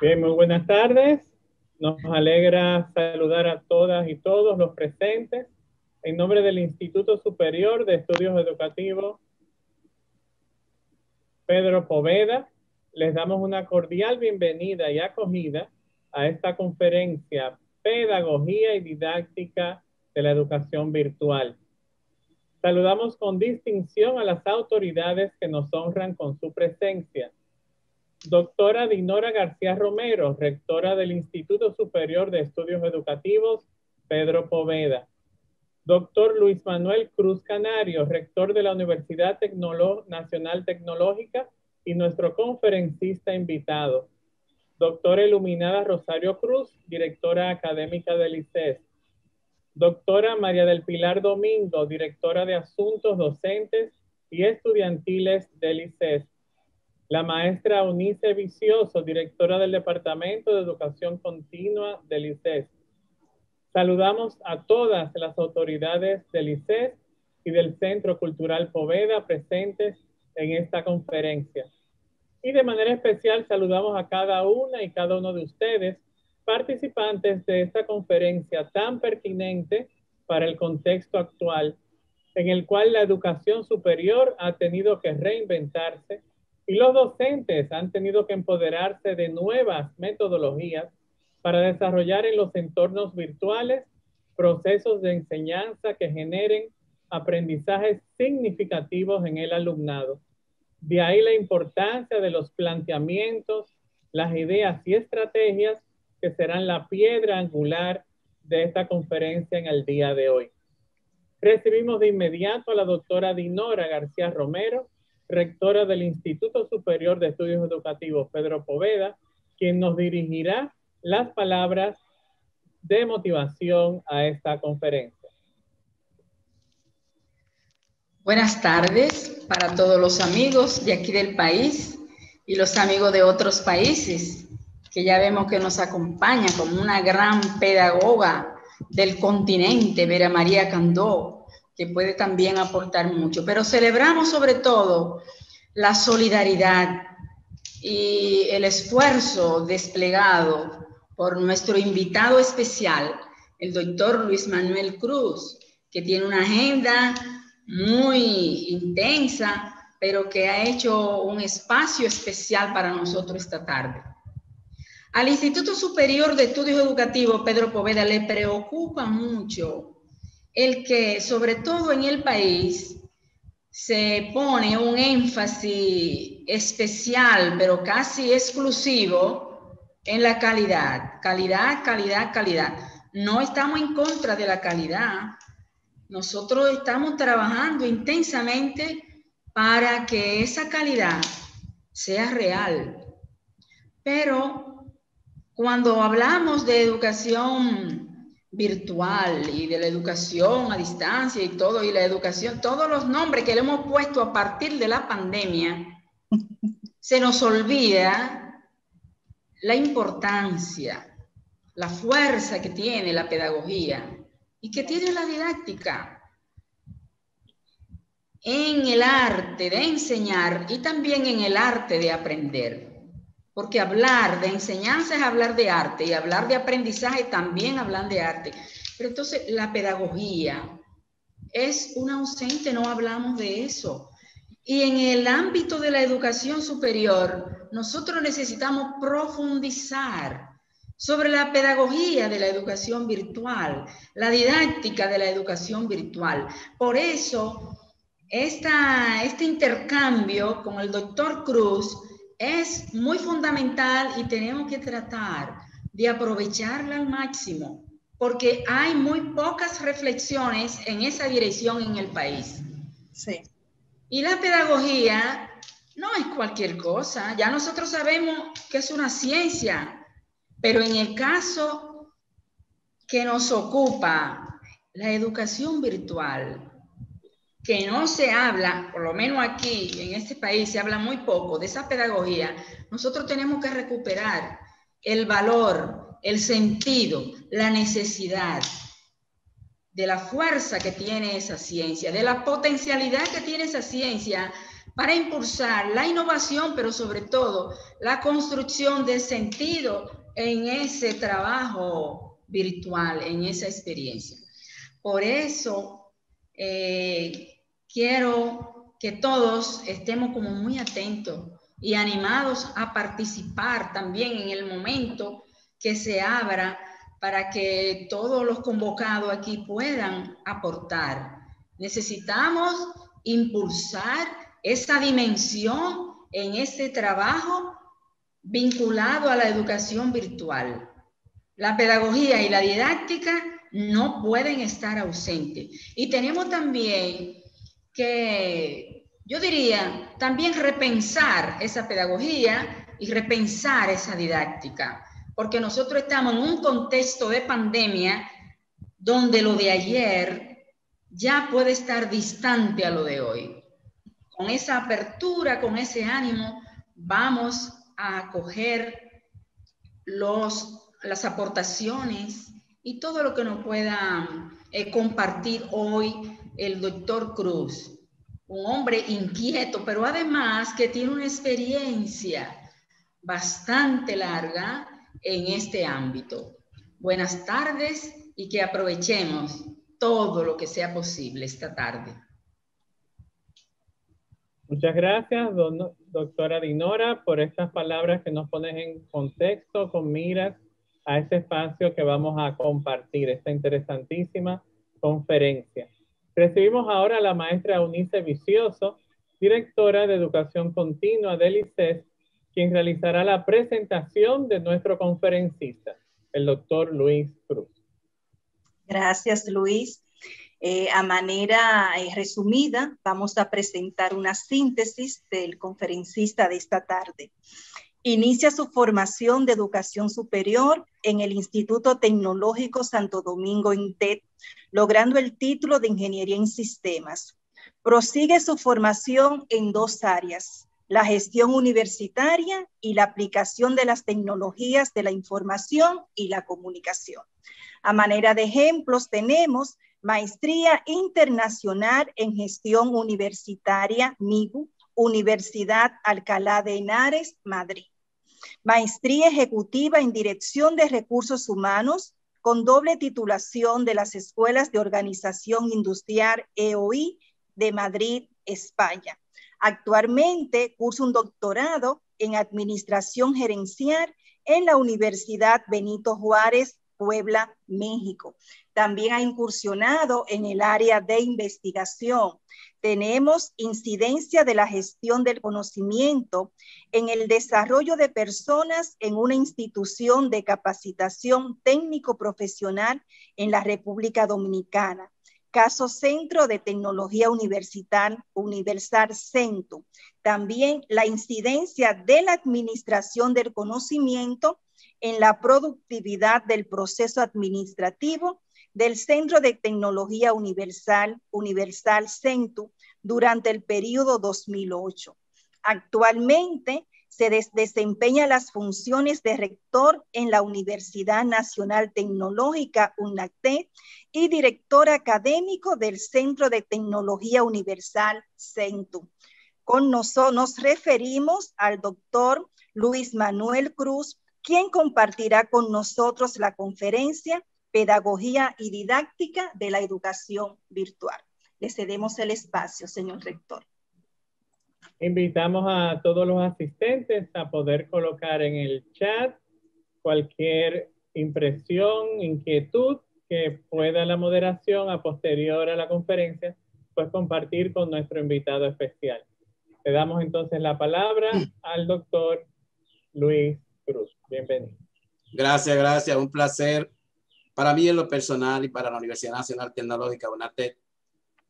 Bien, muy buenas tardes. Nos alegra saludar a todas y todos los presentes. En nombre del Instituto Superior de Estudios Educativos Pedro Poveda, les damos una cordial bienvenida y acogida a esta conferencia Pedagogía y Didáctica de la Educación Virtual. Saludamos con distinción a las autoridades que nos honran con su presencia. Doctora Dinora García Romero, rectora del Instituto Superior de Estudios Educativos Pedro Poveda. Doctor Luis Manuel Cruz Canario, rector de la Universidad Nacional Tecnológica y nuestro conferencista invitado. Doctora Iluminada Rosario Cruz, directora académica del ICES. Doctora María del Pilar Domingo, directora de Asuntos Docentes y Estudiantiles del ICES. La maestra Unice Vicioso, directora del Departamento de Educación Continua del ICES Saludamos a todas las autoridades del ICES y del Centro Cultural Poveda presentes en esta conferencia. Y de manera especial saludamos a cada una y cada uno de ustedes, participantes de esta conferencia tan pertinente para el contexto actual, en el cual la educación superior ha tenido que reinventarse y los docentes han tenido que empoderarse de nuevas metodologías para desarrollar en los entornos virtuales procesos de enseñanza que generen aprendizajes significativos en el alumnado. De ahí la importancia de los planteamientos, las ideas y estrategias que serán la piedra angular de esta conferencia en el día de hoy. Recibimos de inmediato a la doctora Dinora García Romero, rectora del Instituto Superior de Estudios Educativos Pedro Poveda, quien nos dirigirá las palabras de motivación a esta conferencia. Buenas tardes para todos los amigos de aquí del país y los amigos de otros países, que ya vemos que nos acompaña como una gran pedagoga del continente, Vera María Candó, que puede también aportar mucho. Pero celebramos sobre todo la solidaridad y el esfuerzo desplegado por nuestro invitado especial, el doctor Luis Manuel Cruz, que tiene una agenda muy intensa, pero que ha hecho un espacio especial para nosotros esta tarde. Al Instituto Superior de Estudios Educativos, Pedro Poveda, le preocupa mucho el que, sobre todo en el país, se pone un énfasis especial, pero casi exclusivo, en la calidad, calidad, calidad, calidad. No estamos en contra de la calidad. Nosotros estamos trabajando intensamente para que esa calidad sea real. Pero cuando hablamos de educación virtual y de la educación a distancia y todo, y la educación, todos los nombres que le hemos puesto a partir de la pandemia, se nos olvida la importancia, la fuerza que tiene la pedagogía y que tiene la didáctica en el arte de enseñar y también en el arte de aprender. Porque hablar de enseñanza es hablar de arte y hablar de aprendizaje también hablan de arte. Pero entonces la pedagogía es una ausente, no hablamos de eso. Y en el ámbito de la educación superior, nosotros necesitamos profundizar sobre la pedagogía de la educación virtual, la didáctica de la educación virtual. Por eso, esta, este intercambio con el doctor Cruz es muy fundamental y tenemos que tratar de aprovecharla al máximo, porque hay muy pocas reflexiones en esa dirección en el país. Sí. Y la pedagogía no es cualquier cosa. Ya nosotros sabemos que es una ciencia, pero en el caso que nos ocupa la educación virtual, que no se habla, por lo menos aquí en este país se habla muy poco de esa pedagogía, nosotros tenemos que recuperar el valor, el sentido, la necesidad de la fuerza que tiene esa ciencia, de la potencialidad que tiene esa ciencia para impulsar la innovación, pero sobre todo la construcción de sentido en ese trabajo virtual, en esa experiencia. Por eso eh, quiero que todos estemos como muy atentos y animados a participar también en el momento que se abra para que todos los convocados aquí puedan aportar. Necesitamos impulsar esa dimensión en ese trabajo vinculado a la educación virtual. La pedagogía y la didáctica no pueden estar ausentes. Y tenemos también que, yo diría, también repensar esa pedagogía y repensar esa didáctica porque nosotros estamos en un contexto de pandemia donde lo de ayer ya puede estar distante a lo de hoy. Con esa apertura, con ese ánimo, vamos a acoger los, las aportaciones y todo lo que nos pueda eh, compartir hoy el doctor Cruz, un hombre inquieto, pero además que tiene una experiencia bastante larga en este ámbito. Buenas tardes y que aprovechemos todo lo que sea posible esta tarde. Muchas gracias, doctora Dinora, por estas palabras que nos ponen en contexto con miras a este espacio que vamos a compartir, esta interesantísima conferencia. Recibimos ahora a la maestra Unice Vicioso, directora de Educación Continua del ICES, quien realizará la presentación de nuestro conferencista, el doctor Luis Cruz. Gracias, Luis. Eh, a manera eh, resumida, vamos a presentar una síntesis del conferencista de esta tarde. Inicia su formación de educación superior en el Instituto Tecnológico Santo Domingo INTED, logrando el título de Ingeniería en Sistemas. Prosigue su formación en dos áreas, la gestión universitaria y la aplicación de las tecnologías de la información y la comunicación. A manera de ejemplos tenemos Maestría Internacional en Gestión Universitaria, MIGU, Universidad Alcalá de Henares, Madrid. Maestría Ejecutiva en Dirección de Recursos Humanos con doble titulación de las Escuelas de Organización Industrial EOI de Madrid, España Actualmente cursa un doctorado en Administración Gerencial en la Universidad Benito Juárez, Puebla, México. También ha incursionado en el área de investigación. Tenemos incidencia de la gestión del conocimiento en el desarrollo de personas en una institución de capacitación técnico profesional en la República Dominicana caso Centro de Tecnología Universal, Universal CENTO. También la incidencia de la administración del conocimiento en la productividad del proceso administrativo del Centro de Tecnología Universal, Universal CENTO, durante el periodo 2008. Actualmente se desempeña las funciones de rector en la Universidad Nacional Tecnológica, UNACTE, y director académico del Centro de Tecnología Universal, CENTU. Con nosotros nos referimos al doctor Luis Manuel Cruz, quien compartirá con nosotros la conferencia Pedagogía y Didáctica de la Educación Virtual. Le cedemos el espacio, señor rector. Invitamos a todos los asistentes a poder colocar en el chat cualquier impresión, inquietud que pueda la moderación a posterior a la conferencia, pues compartir con nuestro invitado especial. Le damos entonces la palabra al doctor Luis Cruz. Bienvenido. Gracias, gracias. Un placer para mí en lo personal y para la Universidad Nacional Tecnológica UNATEC,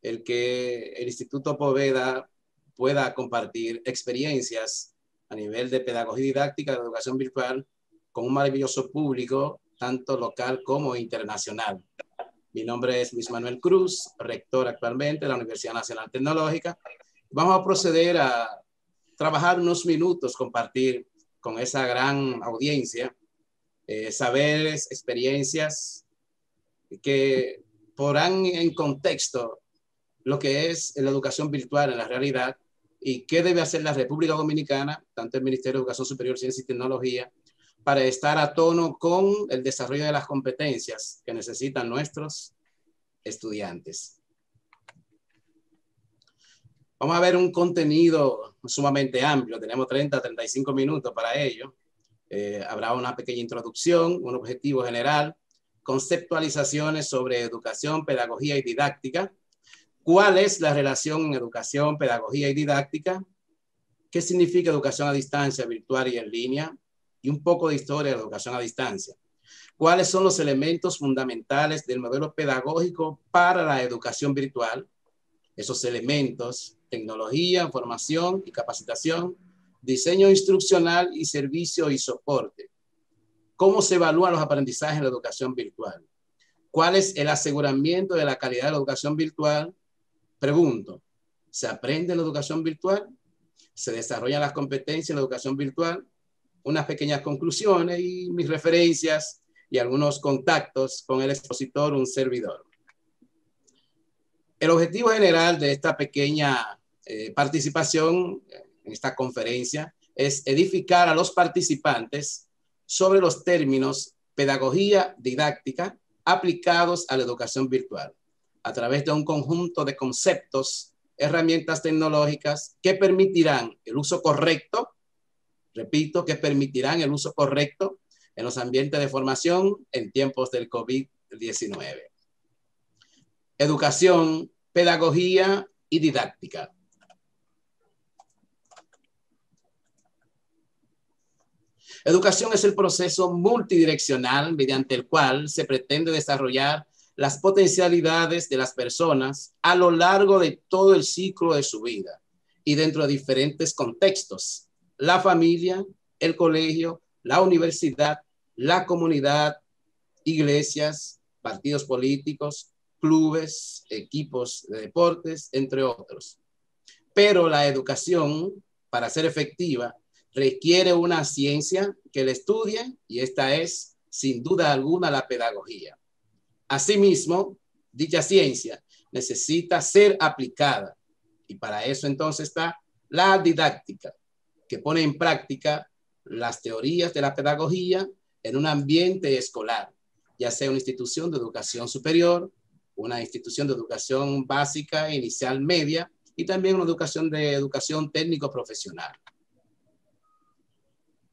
el que el Instituto Poveda pueda compartir experiencias a nivel de pedagogía didáctica de educación virtual con un maravilloso público, tanto local como internacional. Mi nombre es Luis Manuel Cruz, rector actualmente de la Universidad Nacional Tecnológica. Vamos a proceder a trabajar unos minutos, compartir con esa gran audiencia eh, saberes, experiencias que porán en contexto lo que es la educación virtual en la realidad y qué debe hacer la República Dominicana, tanto el Ministerio de Educación Superior, Ciencia y Tecnología, para estar a tono con el desarrollo de las competencias que necesitan nuestros estudiantes. Vamos a ver un contenido sumamente amplio, tenemos 30, 35 minutos para ello. Eh, habrá una pequeña introducción, un objetivo general, conceptualizaciones sobre educación, pedagogía y didáctica. ¿Cuál es la relación en educación, pedagogía y didáctica? ¿Qué significa educación a distancia, virtual y en línea? Y un poco de historia de educación a distancia. ¿Cuáles son los elementos fundamentales del modelo pedagógico para la educación virtual? Esos elementos, tecnología, formación y capacitación, diseño instruccional y servicio y soporte. ¿Cómo se evalúan los aprendizajes en la educación virtual? ¿Cuál es el aseguramiento de la calidad de la educación virtual? Pregunto, ¿se aprende en la educación virtual? ¿Se desarrollan las competencias en la educación virtual? Unas pequeñas conclusiones y mis referencias y algunos contactos con el expositor, un servidor. El objetivo general de esta pequeña eh, participación en esta conferencia es edificar a los participantes sobre los términos pedagogía didáctica aplicados a la educación virtual a través de un conjunto de conceptos, herramientas tecnológicas que permitirán el uso correcto, repito, que permitirán el uso correcto en los ambientes de formación en tiempos del COVID-19. Educación, pedagogía y didáctica. Educación es el proceso multidireccional mediante el cual se pretende desarrollar las potencialidades de las personas a lo largo de todo el ciclo de su vida y dentro de diferentes contextos, la familia, el colegio, la universidad, la comunidad, iglesias, partidos políticos, clubes, equipos de deportes, entre otros. Pero la educación, para ser efectiva, requiere una ciencia que la estudie y esta es, sin duda alguna, la pedagogía. Asimismo, dicha ciencia necesita ser aplicada y para eso entonces está la didáctica, que pone en práctica las teorías de la pedagogía en un ambiente escolar, ya sea una institución de educación superior, una institución de educación básica, inicial, media, y también una educación de educación técnico-profesional.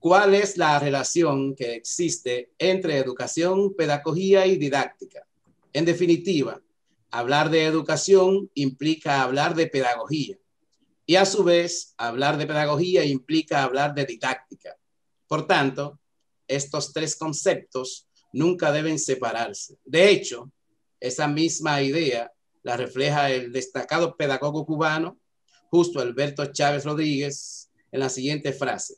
¿Cuál es la relación que existe entre educación, pedagogía y didáctica? En definitiva, hablar de educación implica hablar de pedagogía y a su vez hablar de pedagogía implica hablar de didáctica. Por tanto, estos tres conceptos nunca deben separarse. De hecho, esa misma idea la refleja el destacado pedagogo cubano, justo Alberto Chávez Rodríguez, en la siguiente frase.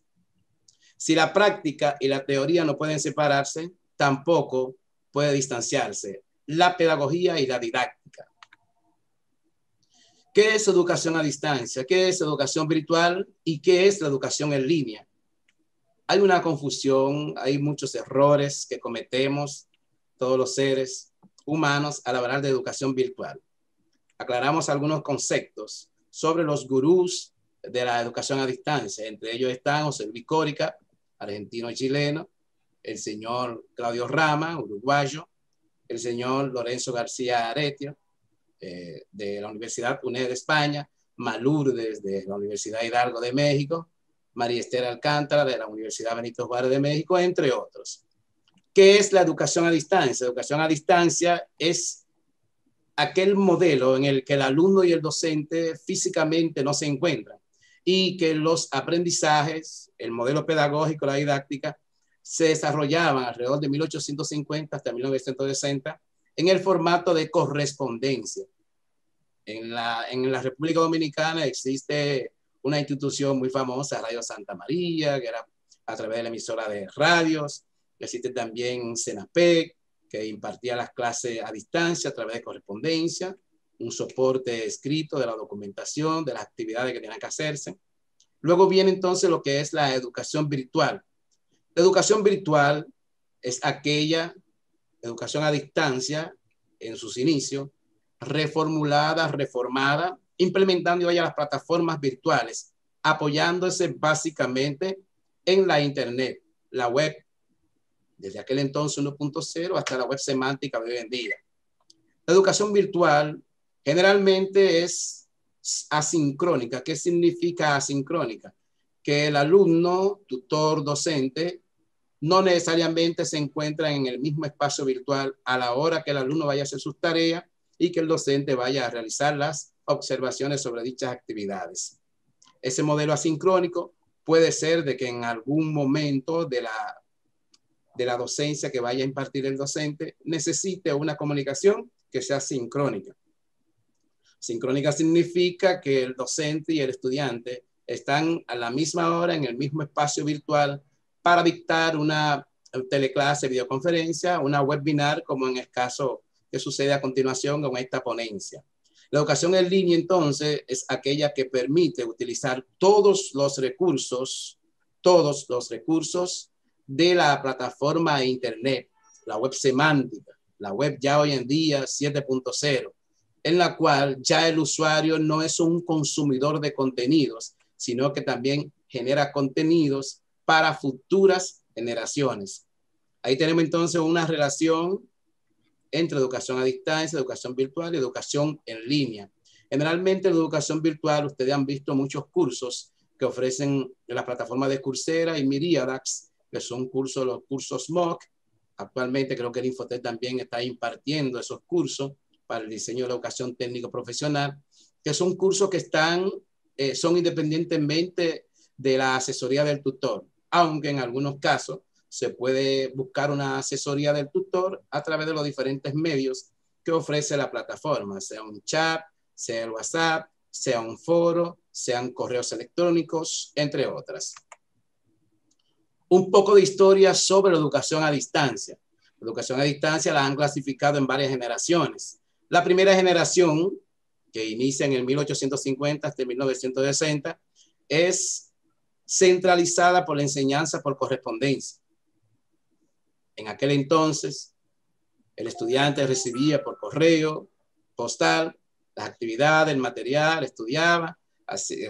Si la práctica y la teoría no pueden separarse, tampoco puede distanciarse la pedagogía y la didáctica. ¿Qué es educación a distancia? ¿Qué es educación virtual? ¿Y qué es la educación en línea? hay una confusión, hay muchos errores que cometemos todos los seres humanos al hablar de educación virtual. Aclaramos algunos conceptos sobre los gurús de la educación a distancia. Entre ellos están José Luis Córica, argentino y chileno, el señor Claudio Rama, uruguayo, el señor Lorenzo García Aretio, eh, de la Universidad UNED de España, Malurdes de la Universidad Hidalgo de México, María Esther Alcántara de la Universidad Benito Juárez de México, entre otros. ¿Qué es la educación a distancia? Educación a distancia es aquel modelo en el que el alumno y el docente físicamente no se encuentran y que los aprendizajes, el modelo pedagógico, la didáctica, se desarrollaban alrededor de 1850 hasta 1960 en el formato de correspondencia. En la, en la República Dominicana existe una institución muy famosa, Radio Santa María, que era a través de la emisora de radios. Existe también CENAPEC, que impartía las clases a distancia a través de correspondencia, un soporte escrito de la documentación, de las actividades que tenían que hacerse. Luego viene entonces lo que es la educación virtual. La educación virtual es aquella educación a distancia en sus inicios, reformulada, reformada implementando ya las plataformas virtuales, apoyándose básicamente en la Internet, la web, desde aquel entonces 1.0 hasta la web semántica de hoy en día. La educación virtual generalmente es asincrónica. ¿Qué significa asincrónica? Que el alumno, tutor, docente, no necesariamente se encuentra en el mismo espacio virtual a la hora que el alumno vaya a hacer sus tareas y que el docente vaya a realizar las observaciones sobre dichas actividades. Ese modelo asincrónico puede ser de que en algún momento de la, de la docencia que vaya a impartir el docente necesite una comunicación que sea sincrónica. Sincrónica significa que el docente y el estudiante están a la misma hora en el mismo espacio virtual para dictar una teleclase, videoconferencia, una webinar, como en el caso que sucede a continuación con esta ponencia. La educación en línea, entonces, es aquella que permite utilizar todos los recursos, todos los recursos de la plataforma Internet, la web semántica, la web ya hoy en día 7.0, en la cual ya el usuario no es un consumidor de contenidos, sino que también genera contenidos para futuras generaciones. Ahí tenemos entonces una relación entre educación a distancia, educación virtual y educación en línea. Generalmente en educación virtual ustedes han visto muchos cursos que ofrecen las plataformas de Coursera y Miriadax, que son cursos, los cursos MOOC. Actualmente creo que el Infotec también está impartiendo esos cursos para el diseño de la educación técnico profesional, que son cursos que están, eh, son independientemente de la asesoría del tutor, aunque en algunos casos se puede buscar una asesoría del tutor a través de los diferentes medios que ofrece la plataforma, sea un chat, sea el WhatsApp, sea un foro, sean correos electrónicos, entre otras. Un poco de historia sobre la educación a distancia. La educación a distancia la han clasificado en varias generaciones. La primera generación, que inicia en el 1850 hasta 1960, es centralizada por la enseñanza por correspondencia. En aquel entonces, el estudiante recibía por correo postal las actividades, el material, estudiaba,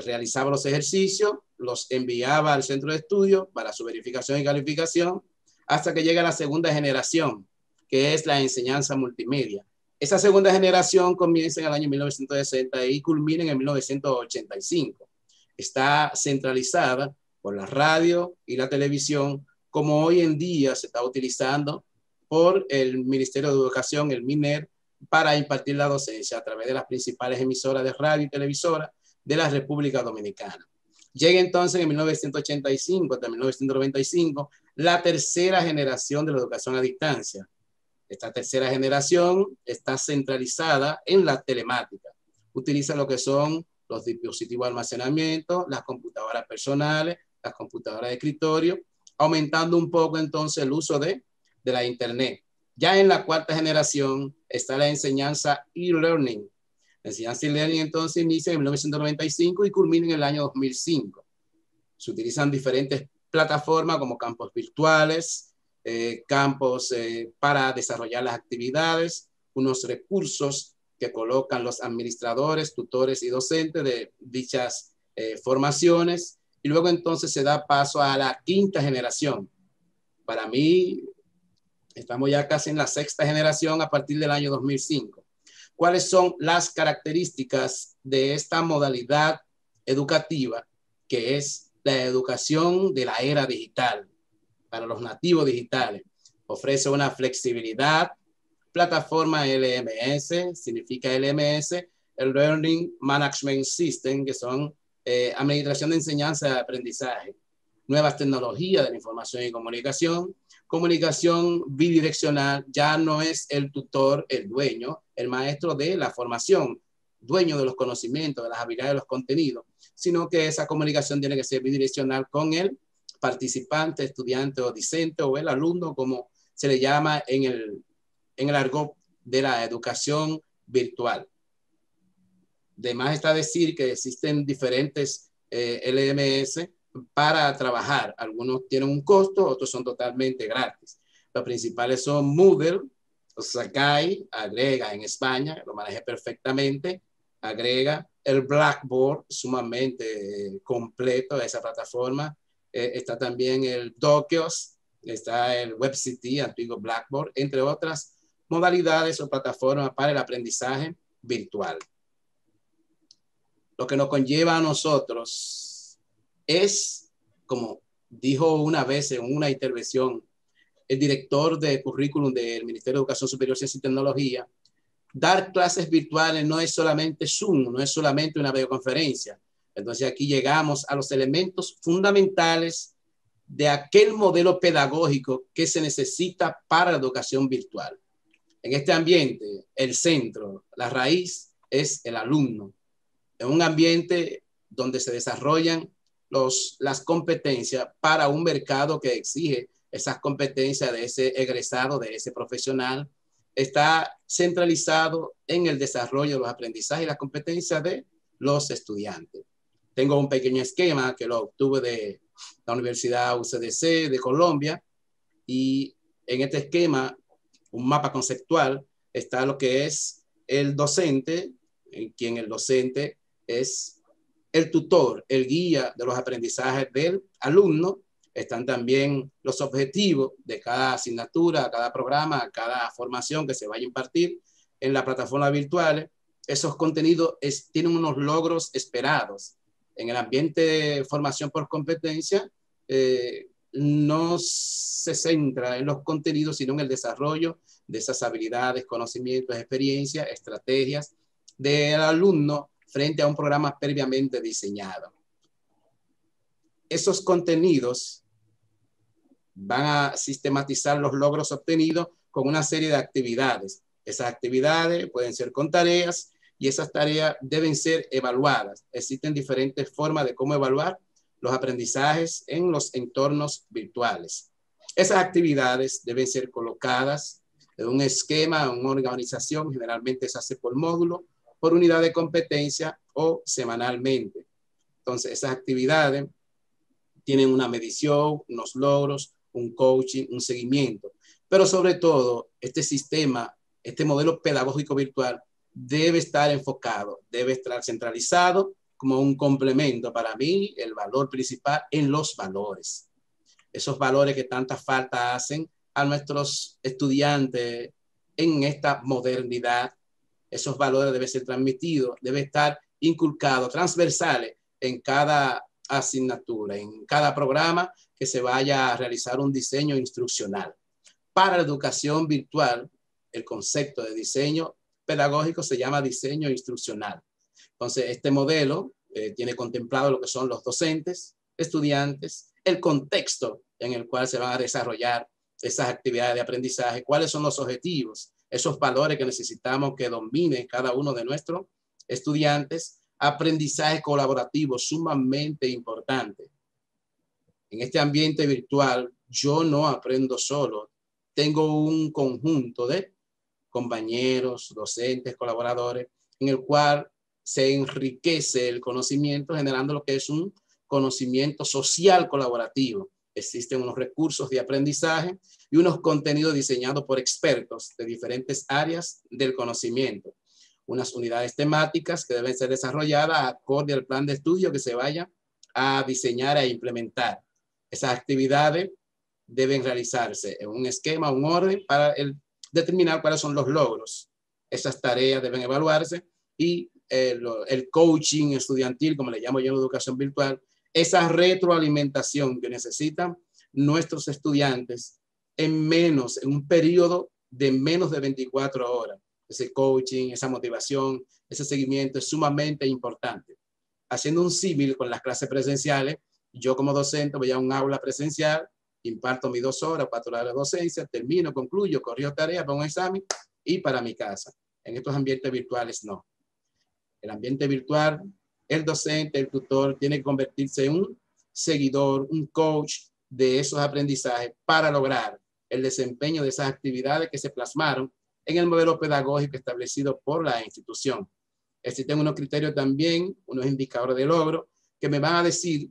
realizaba los ejercicios, los enviaba al centro de estudio para su verificación y calificación, hasta que llega la segunda generación, que es la enseñanza multimedia. Esa segunda generación comienza en el año 1960 y culmina en el 1985. Está centralizada por la radio y la televisión como hoy en día se está utilizando por el Ministerio de Educación, el MINER, para impartir la docencia a través de las principales emisoras de radio y televisora de la República Dominicana. Llega entonces en 1985 hasta 1995 la tercera generación de la educación a distancia. Esta tercera generación está centralizada en la telemática. Utiliza lo que son los dispositivos de almacenamiento, las computadoras personales, las computadoras de escritorio aumentando un poco entonces el uso de, de la Internet. Ya en la cuarta generación está la enseñanza e-learning. La enseñanza e-learning entonces inicia en 1995 y culmina en el año 2005. Se utilizan diferentes plataformas como campos virtuales, eh, campos eh, para desarrollar las actividades, unos recursos que colocan los administradores, tutores y docentes de dichas eh, formaciones y luego entonces se da paso a la quinta generación. Para mí, estamos ya casi en la sexta generación a partir del año 2005. ¿Cuáles son las características de esta modalidad educativa que es la educación de la era digital para los nativos digitales? Ofrece una flexibilidad, plataforma LMS, significa LMS, el Learning Management System, que son eh, administración de enseñanza y aprendizaje, nuevas tecnologías de la información y comunicación, comunicación bidireccional, ya no es el tutor el dueño, el maestro de la formación, dueño de los conocimientos, de las habilidades, de los contenidos, sino que esa comunicación tiene que ser bidireccional con el participante, estudiante o discente o el alumno, como se le llama en el, en el argot de la educación virtual. De más está decir que existen diferentes eh, LMS para trabajar. Algunos tienen un costo, otros son totalmente gratis. Los principales son Moodle, Sakai, agrega en España, lo maneja perfectamente, agrega el Blackboard, sumamente completo, esa plataforma. Eh, está también el Dokios, está el WebCity, antiguo Blackboard, entre otras modalidades o plataformas para el aprendizaje virtual. Lo que nos conlleva a nosotros es, como dijo una vez en una intervención el director de currículum del Ministerio de Educación Superior, Ciencia y Tecnología, dar clases virtuales no es solamente Zoom, no es solamente una videoconferencia. Entonces aquí llegamos a los elementos fundamentales de aquel modelo pedagógico que se necesita para la educación virtual. En este ambiente, el centro, la raíz es el alumno. En un ambiente donde se desarrollan las competencias para un mercado que exige esas competencias de ese egresado, de ese profesional, está centralizado en el desarrollo de los aprendizajes y las competencias de los estudiantes. Tengo un pequeño esquema que lo obtuve de la Universidad UCDC de Colombia y en este esquema, un mapa conceptual, está lo que es el docente, en quien el docente es el tutor, el guía de los aprendizajes del alumno están también los objetivos de cada asignatura, cada programa, cada formación que se vaya a impartir en la plataforma virtual. Esos contenidos tienen unos logros esperados. En el ambiente de formación por competencia, eh, no se centra en los contenidos, sino en el desarrollo de esas habilidades, conocimientos, experiencias, estrategias del alumno frente a un programa previamente diseñado. Esos contenidos van a sistematizar los logros obtenidos con una serie de actividades. Esas actividades pueden ser con tareas y esas tareas deben ser evaluadas. Existen diferentes formas de cómo evaluar los aprendizajes en los entornos virtuales. Esas actividades deben ser colocadas en un esquema, en una organización, generalmente se hace por módulo, por unidad de competencia o semanalmente. Entonces, esas actividades tienen una medición, unos logros, un coaching, un seguimiento. Pero sobre todo, este sistema, este modelo pedagógico virtual debe estar enfocado, debe estar centralizado como un complemento para mí, el valor principal en los valores. Esos valores que tanta falta hacen a nuestros estudiantes en esta modernidad. Esos valores deben ser transmitidos, debe estar inculcados, transversales en cada asignatura, en cada programa que se vaya a realizar un diseño instruccional. Para la educación virtual, el concepto de diseño pedagógico se llama diseño instruccional. Entonces, este modelo eh, tiene contemplado lo que son los docentes, estudiantes, el contexto en el cual se van a desarrollar esas actividades de aprendizaje, cuáles son los objetivos, esos valores que necesitamos que dominen cada uno de nuestros estudiantes, aprendizaje colaborativo sumamente importante en este ambiente virtual, yo no aprendo solo. Tengo un conjunto de compañeros, docentes, colaboradores, en el cual se enriquece el conocimiento generando lo que es un conocimiento social colaborativo. Existen unos recursos de aprendizaje y unos contenidos diseñados por expertos de diferentes áreas del conocimiento. Unas unidades temáticas que deben ser desarrolladas acorde al plan de estudio que se vaya a diseñar e implementar. Esas actividades deben realizarse en un esquema, un orden para determinar cuáles son los logros. Esas tareas deben evaluarse y el, el coaching estudiantil, como le llamo yo en educación virtual, esa retroalimentación que necesitan nuestros estudiantes en menos, en un periodo de menos de 24 horas. Ese coaching, esa motivación, ese seguimiento es sumamente importante. Haciendo un símil con las clases presenciales, yo como docente voy a un aula presencial, imparto mis dos horas, cuatro horas de docencia, termino, concluyo, corrijo tarea para un examen y para mi casa. En estos ambientes virtuales no. El ambiente virtual, el docente, el tutor, tiene que convertirse en un seguidor, un coach de esos aprendizajes para lograr el desempeño de esas actividades que se plasmaron en el modelo pedagógico establecido por la institución. Existen unos criterios también, unos indicadores de logro que me van a decir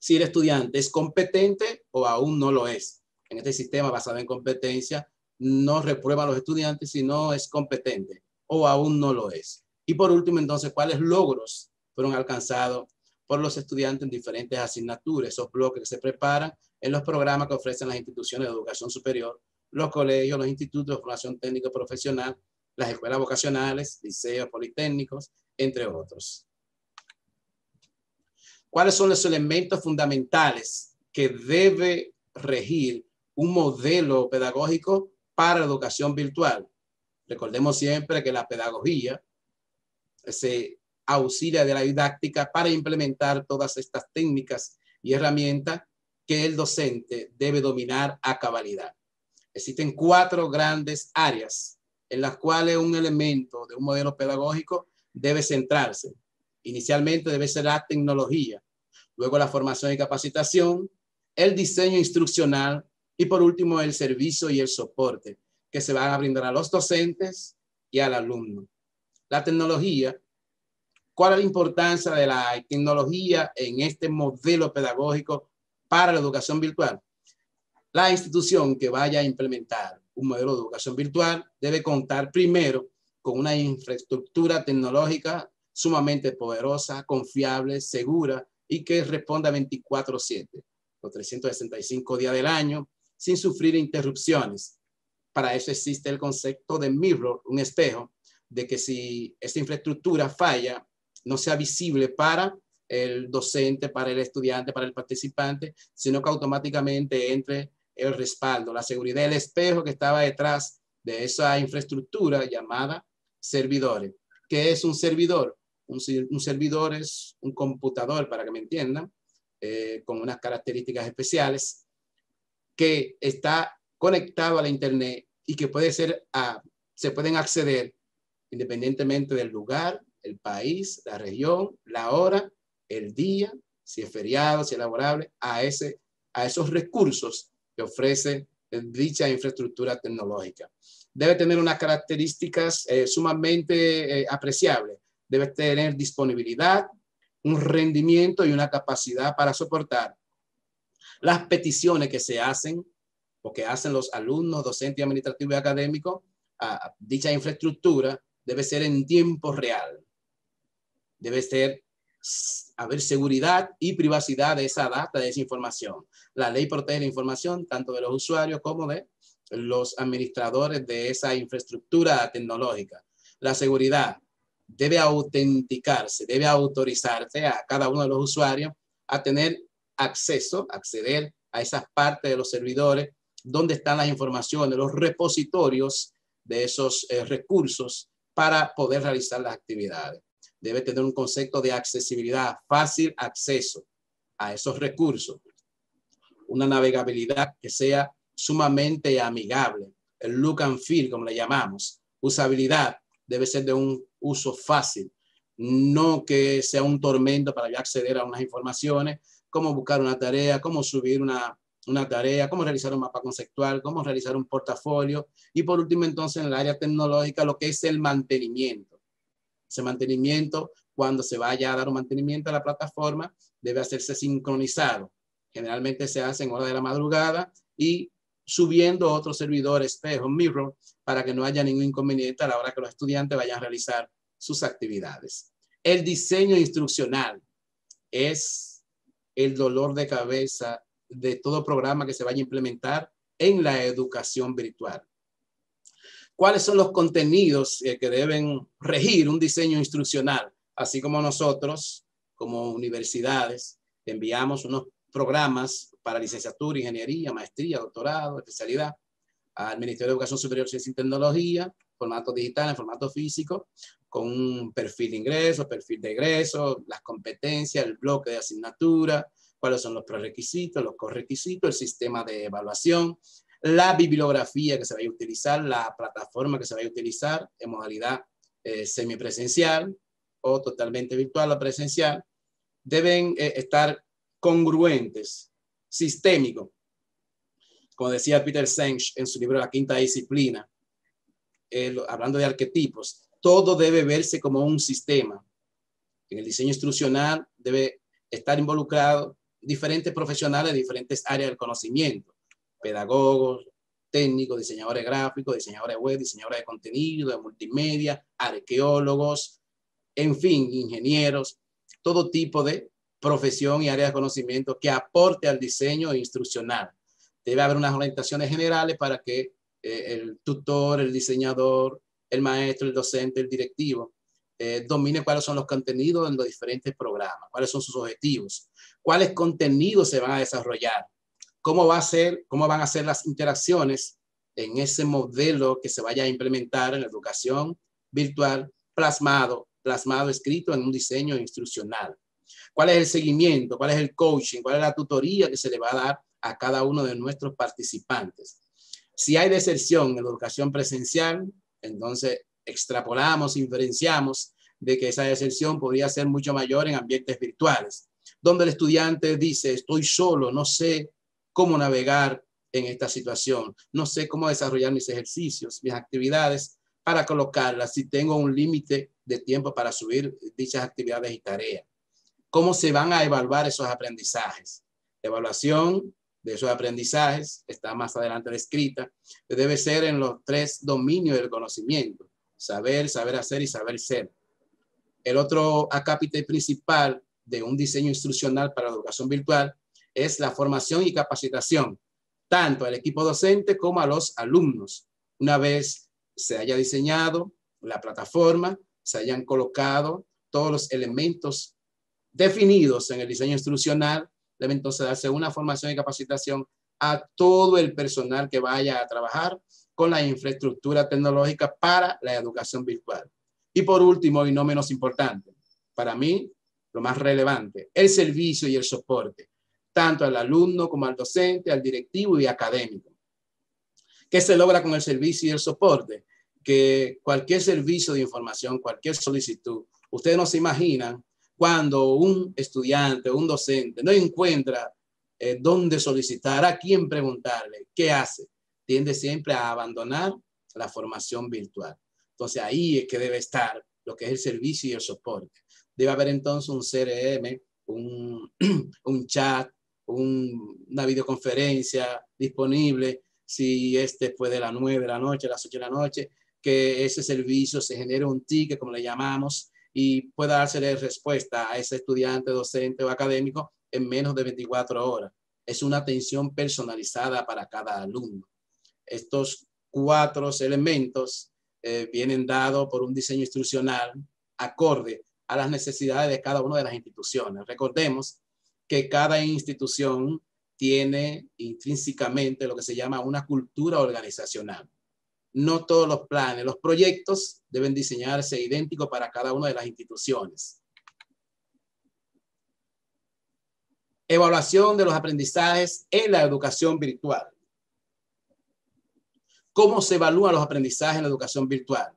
si el estudiante es competente o aún no lo es. En este sistema basado en competencia, no reprueban los estudiantes si no es competente o aún no lo es. Y por último, entonces, cuáles logros fueron alcanzados por los estudiantes en diferentes asignaturas, esos bloques que se preparan en los programas que ofrecen las instituciones de educación superior, los colegios, los institutos de formación técnico profesional, las escuelas vocacionales, liceos politécnicos, entre otros. ¿Cuáles son los elementos fundamentales que debe regir un modelo pedagógico para educación virtual? Recordemos siempre que la pedagogía se auxilia de la didáctica para implementar todas estas técnicas y herramientas que el docente debe dominar a cabalidad. Existen cuatro grandes áreas en las cuales un elemento de un modelo pedagógico debe centrarse. Inicialmente debe ser la tecnología, luego la formación y capacitación, el diseño instruccional y por último el servicio y el soporte que se van a brindar a los docentes y al alumno. La tecnología ¿Cuál es la importancia de la tecnología en este modelo pedagógico para la educación virtual? La institución que vaya a implementar un modelo de educación virtual debe contar primero con una infraestructura tecnológica sumamente poderosa, confiable, segura y que responda 24/7, los 365 días del año, sin sufrir interrupciones. Para eso existe el concepto de mirror, un espejo, de que si esta infraestructura falla, no sea visible para el docente, para el estudiante, para el participante, sino que automáticamente entre el respaldo, la seguridad, el espejo que estaba detrás de esa infraestructura llamada servidores. ¿Qué es un servidor? Un, servidor es un computador, para que me entiendan, eh, con unas características especiales, que está conectado a la Internet y que puede ser, se pueden acceder independientemente del lugar, el país, la región, la hora, el día, si es feriado, si es laborable, a, ese, a esos recursos que ofrece dicha infraestructura tecnológica. Debe tener unas características eh, sumamente eh, apreciables. Debe tener disponibilidad, un rendimiento y una capacidad para soportar las peticiones que se hacen o que hacen los alumnos, docentes, administrativos y académicos dicha infraestructura debe ser en tiempo real debe ser haber seguridad y privacidad de esa data, de esa información. La ley protege la información tanto de los usuarios como de los administradores de esa infraestructura tecnológica. La seguridad debe autenticarse, debe autorizarse a cada uno de los usuarios a tener acceso, acceder a esas partes de los servidores donde están las informaciones, los repositorios de esos eh, recursos para poder realizar las actividades. Debe tener un concepto de accesibilidad, fácil acceso a esos recursos, una navegabilidad que sea sumamente amigable, el look and feel, como le llamamos, usabilidad debe ser de un uso fácil, no que sea un tormento para acceder a unas informaciones, cómo buscar una tarea, cómo subir una, una tarea, cómo realizar un mapa conceptual, cómo realizar un portafolio. Y por último entonces en el área tecnológica lo que es el mantenimiento. Ese mantenimiento, cuando se vaya a dar un mantenimiento a la plataforma, debe hacerse sincronizado. Generalmente se hace en hora de la madrugada y subiendo otro servidor espejo, mirror, para que no haya ningún inconveniente a la hora que los estudiantes vayan a realizar sus actividades. El diseño instruccional es el dolor de cabeza de todo programa que se vaya a implementar en la educación virtual cuáles son los contenidos eh, que deben regir un diseño instruccional, así como nosotros, como universidades, enviamos unos programas para licenciatura, ingeniería, maestría, doctorado, especialidad al Ministerio de Educación Superior, Ciencia y Tecnología, formato digital, en formato físico, con un perfil de ingreso, perfil de egreso, las competencias, el bloque de asignatura, cuáles son los prerequisitos, los correquisitos, el sistema de evaluación, la bibliografía que se vaya a utilizar, la plataforma que se vaya a utilizar en modalidad eh, semipresencial o totalmente virtual o presencial, deben eh, estar congruentes, sistémicos. Como decía Peter Senge en su libro La Quinta Disciplina, hablando de arquetipos, todo debe verse como un sistema. En el diseño instruccional debe estar involucrado diferentes profesionales de diferentes áreas del conocimiento pedagogos, técnicos, diseñadores gráficos, diseñadores web, diseñadores de contenido, de multimedia, arqueólogos, en fin, ingenieros, todo tipo de profesión y área de conocimiento que aporte al diseño instruccional. Debe haber unas orientaciones generales para que eh, el tutor, el diseñador, el maestro, el docente, el directivo, eh, domine cuáles son los contenidos en los diferentes programas, cuáles son sus objetivos, cuáles contenidos se van a desarrollar, cómo, va a ser, cómo van a ser las interacciones en ese modelo que se vaya a implementar en la educación virtual plasmado, plasmado escrito en un diseño instruccional. ¿Cuál es el seguimiento? ¿Cuál es el coaching? ¿Cuál es la tutoría que se le va a dar a cada uno de nuestros participantes? Si hay deserción en la educación presencial, entonces extrapolamos, inferenciamos de que esa deserción podría ser mucho mayor en ambientes virtuales, donde el estudiante dice, estoy solo, no sé cómo navegar en esta situación, no sé cómo desarrollar mis ejercicios, mis actividades para colocarlas si tengo un límite de tiempo para subir dichas actividades y tareas. ¿Cómo se van a evaluar esos aprendizajes? Evaluación de esos aprendizajes está más adelante descrita, debe ser en los tres dominios del conocimiento, saber, saber hacer y saber ser. El otro acápite principal de un diseño instruccional para la educación virtual es la formación y capacitación, tanto al equipo docente como a los alumnos. Una vez se haya diseñado la plataforma, se hayan colocado todos los elementos definidos en el diseño instruccional, debe entonces darse una formación y capacitación a todo el personal que vaya a trabajar con la infraestructura tecnológica para la educación virtual. Y por último, y no menos importante, para mí, lo más relevante, el servicio y el soporte, tanto al alumno como al docente, al directivo y académico. ¿Qué se logra con el servicio y el soporte? Que cualquier servicio de información, cualquier solicitud, ustedes no se imaginan cuando un estudiante o un docente no encuentra eh, dónde solicitar, a quién preguntarle, qué hace, tiende siempre a abandonar la formación virtual. Entonces ahí es que debe estar lo que es el servicio y el soporte. Debe haber entonces un CRM, un, un chat, una videoconferencia disponible si este fue de las 9 de la noche, a las 8 de la noche, que ese servicio se genere un ticket, como le llamamos, y pueda darse respuesta a ese estudiante, docente o académico en menos de 24 horas. Es una atención personalizada para cada alumno. Estos cuatro elementos eh, vienen dados por un diseño instruccional acorde a las necesidades de cada una de las instituciones. Recordemos que cada institución tiene intrínsecamente lo que se llama una cultura organizacional no todos los planes, los proyectos deben diseñarse idénticos para cada una de las instituciones. Evaluación de los aprendizajes en la educación virtual. ¿Cómo se evalúan los aprendizajes en la educación virtual?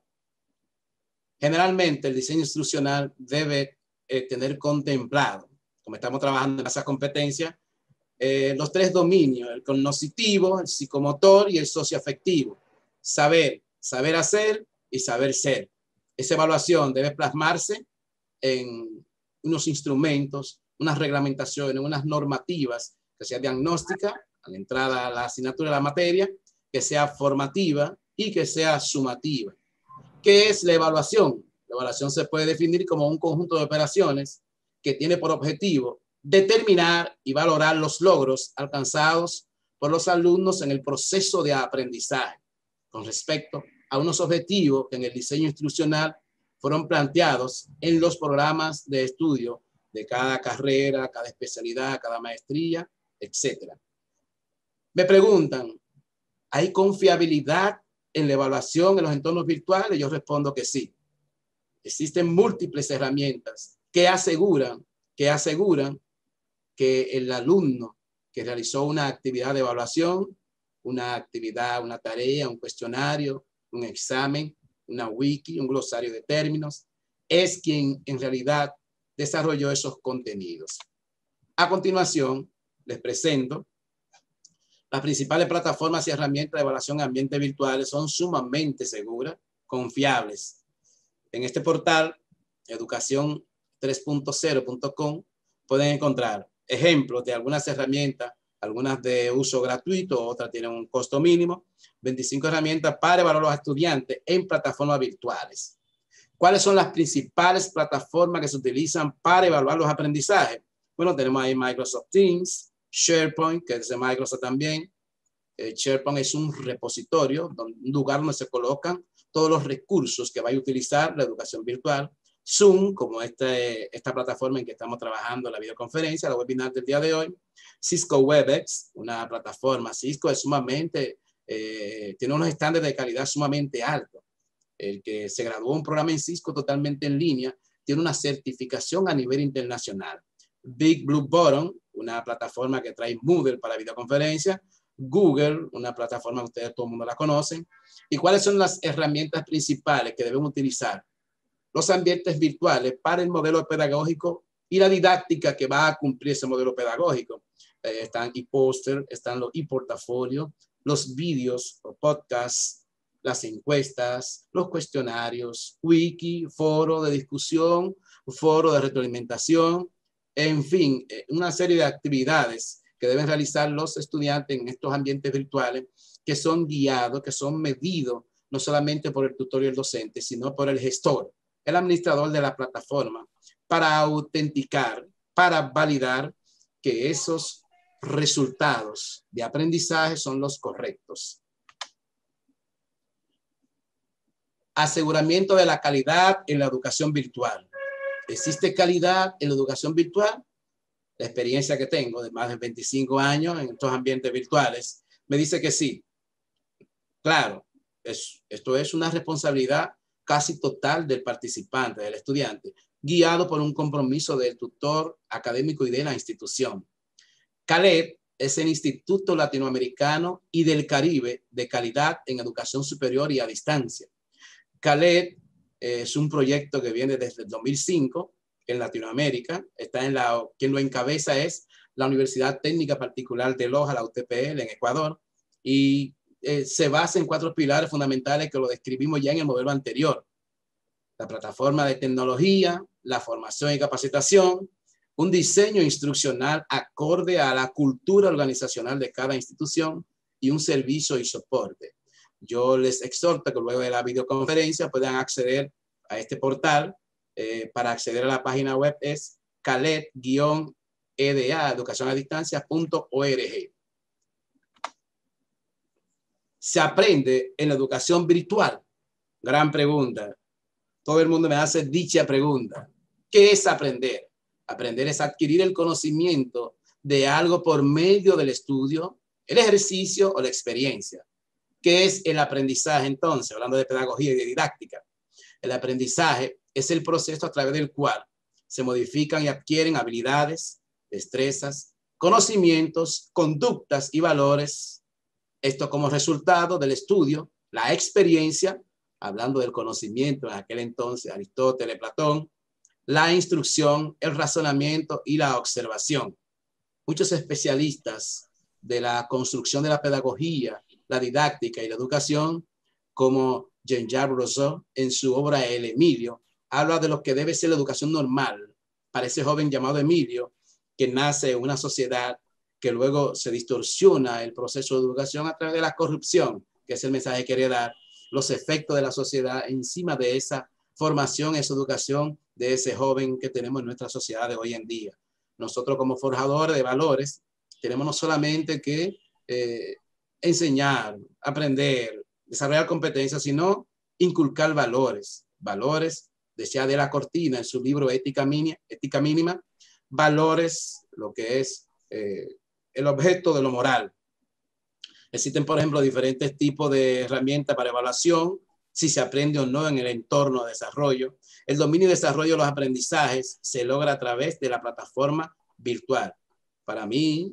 Generalmente el diseño instruccional debe eh, tener contemplado, como estamos trabajando en esa competencia, eh, los tres dominios, el cognoscitivo, el psicomotor y el socioafectivo saber, saber hacer y saber ser. Esa evaluación debe plasmarse en unos instrumentos, unas reglamentaciones, unas normativas, que sea diagnóstica a la entrada a la asignatura de la materia, que sea formativa y que sea sumativa. ¿Qué es la evaluación? La evaluación se puede definir como un conjunto de operaciones que tiene por objetivo determinar y valorar los logros alcanzados por los alumnos en el proceso de aprendizaje con respecto a unos objetivos que en el diseño instruccional fueron planteados en los programas de estudio de cada carrera, cada especialidad, cada maestría, etc. Me preguntan, ¿hay confiabilidad en la evaluación en los entornos virtuales? Yo respondo que sí. Existen múltiples herramientas que aseguran, que aseguran que el alumno que realizó una actividad de evaluación una actividad, una tarea, un cuestionario, un examen, una wiki, un glosario de términos, es quien en realidad desarrolló esos contenidos. A continuación, les presento las principales plataformas y herramientas de evaluación en ambientes virtuales son sumamente seguras, confiables. En este portal, educación3.0.com, pueden encontrar ejemplos de algunas herramientas algunas de uso gratuito, otras tienen un costo mínimo, 25 herramientas para evaluar a los estudiantes en plataformas virtuales. ¿Cuáles son las principales plataformas que se utilizan para evaluar los aprendizajes? Bueno, tenemos ahí Microsoft Teams, SharePoint, que es de Microsoft también. Eh, SharePoint es un repositorio, un lugar donde se colocan todos los recursos que va a utilizar la educación virtual. Zoom, como este, esta plataforma en que estamos trabajando la videoconferencia, la webinar del día de hoy. Cisco WebEx, una plataforma. Cisco es sumamente, eh, tiene unos estándares de calidad sumamente altos. El que se graduó un programa en Cisco totalmente en línea tiene una certificación a nivel internacional. Big Blue Bottom, una plataforma que trae Moodle para videoconferencia. Google, una plataforma que ustedes todo el mundo la conocen. ¿Y cuáles son las herramientas principales que deben utilizar los ambientes virtuales para el modelo pedagógico y la didáctica que va a cumplir ese modelo pedagógico? Eh, están e-poster, están los e-portafolio, los vídeos o podcasts, las encuestas, los cuestionarios, wiki, foro de discusión, foro de retroalimentación, en fin, eh, una serie de actividades que deben realizar los estudiantes en estos ambientes virtuales que son guiados, que son medidos no solamente por el tutor y docente, sino por el gestor, el administrador de la plataforma, para autenticar, para validar que esos resultados de aprendizaje son los correctos. Aseguramiento de la calidad en la educación virtual. ¿Existe calidad en la educación virtual? La experiencia que tengo de más de 25 años en estos ambientes virtuales me dice que sí. Claro, esto es una responsabilidad casi total del participante, del estudiante, guiado por un compromiso del tutor académico y de la institución. CALED es el Instituto Latinoamericano y del Caribe de Calidad en Educación Superior y a Distancia. CALED es un proyecto que viene desde el 2005 en Latinoamérica. Está en la, quien lo encabeza es la Universidad Técnica Particular de Loja, la UTPL, en Ecuador, y eh, se basa en cuatro pilares fundamentales que lo describimos ya en el modelo anterior. La plataforma de tecnología, la formación y capacitación, un diseño instruccional acorde a la cultura organizacional de cada institución y un servicio y soporte. Yo les exhorto que luego de la videoconferencia puedan acceder a este portal. Eh, para acceder a la página web es calet-eda, educación a distancia.org. Se aprende en la educación virtual. Gran pregunta. Todo el mundo me hace dicha pregunta. ¿Qué es aprender? Aprender es adquirir el conocimiento de algo por medio del estudio, el ejercicio o la experiencia. ¿Qué es el aprendizaje entonces? Hablando de pedagogía y de didáctica. El aprendizaje es el proceso a través del cual se modifican y adquieren habilidades, destrezas, conocimientos, conductas y valores. Esto como resultado del estudio, la experiencia, hablando del conocimiento en aquel entonces, Aristóteles, Platón, la instrucción, el razonamiento y la observación. Muchos especialistas de la construcción de la pedagogía la didáctica y la educación, como Jean-Jacques Rousseau en su obra El Emilio, habla de lo que debe ser la educación normal para ese joven llamado Emilio, que nace en una sociedad que luego se distorsiona el proceso de educación a través de la corrupción, que es el mensaje que quiere dar, los efectos de la sociedad encima de esa formación, esa educación de ese joven que tenemos en nuestra sociedad de hoy en día. Nosotros como forjadores de valores tenemos no solamente que eh, enseñar, aprender, desarrollar competencias, sino inculcar valores, valores, decía de la Cortina en su libro Ética, Mínima, Ética Mínima, valores, lo que es eh, el objeto de lo moral. Existen, por ejemplo, diferentes tipos de herramientas para evaluación, si se aprende o no en el entorno de desarrollo. El dominio y desarrollo de los aprendizajes se logra a través de la plataforma virtual. Para mí,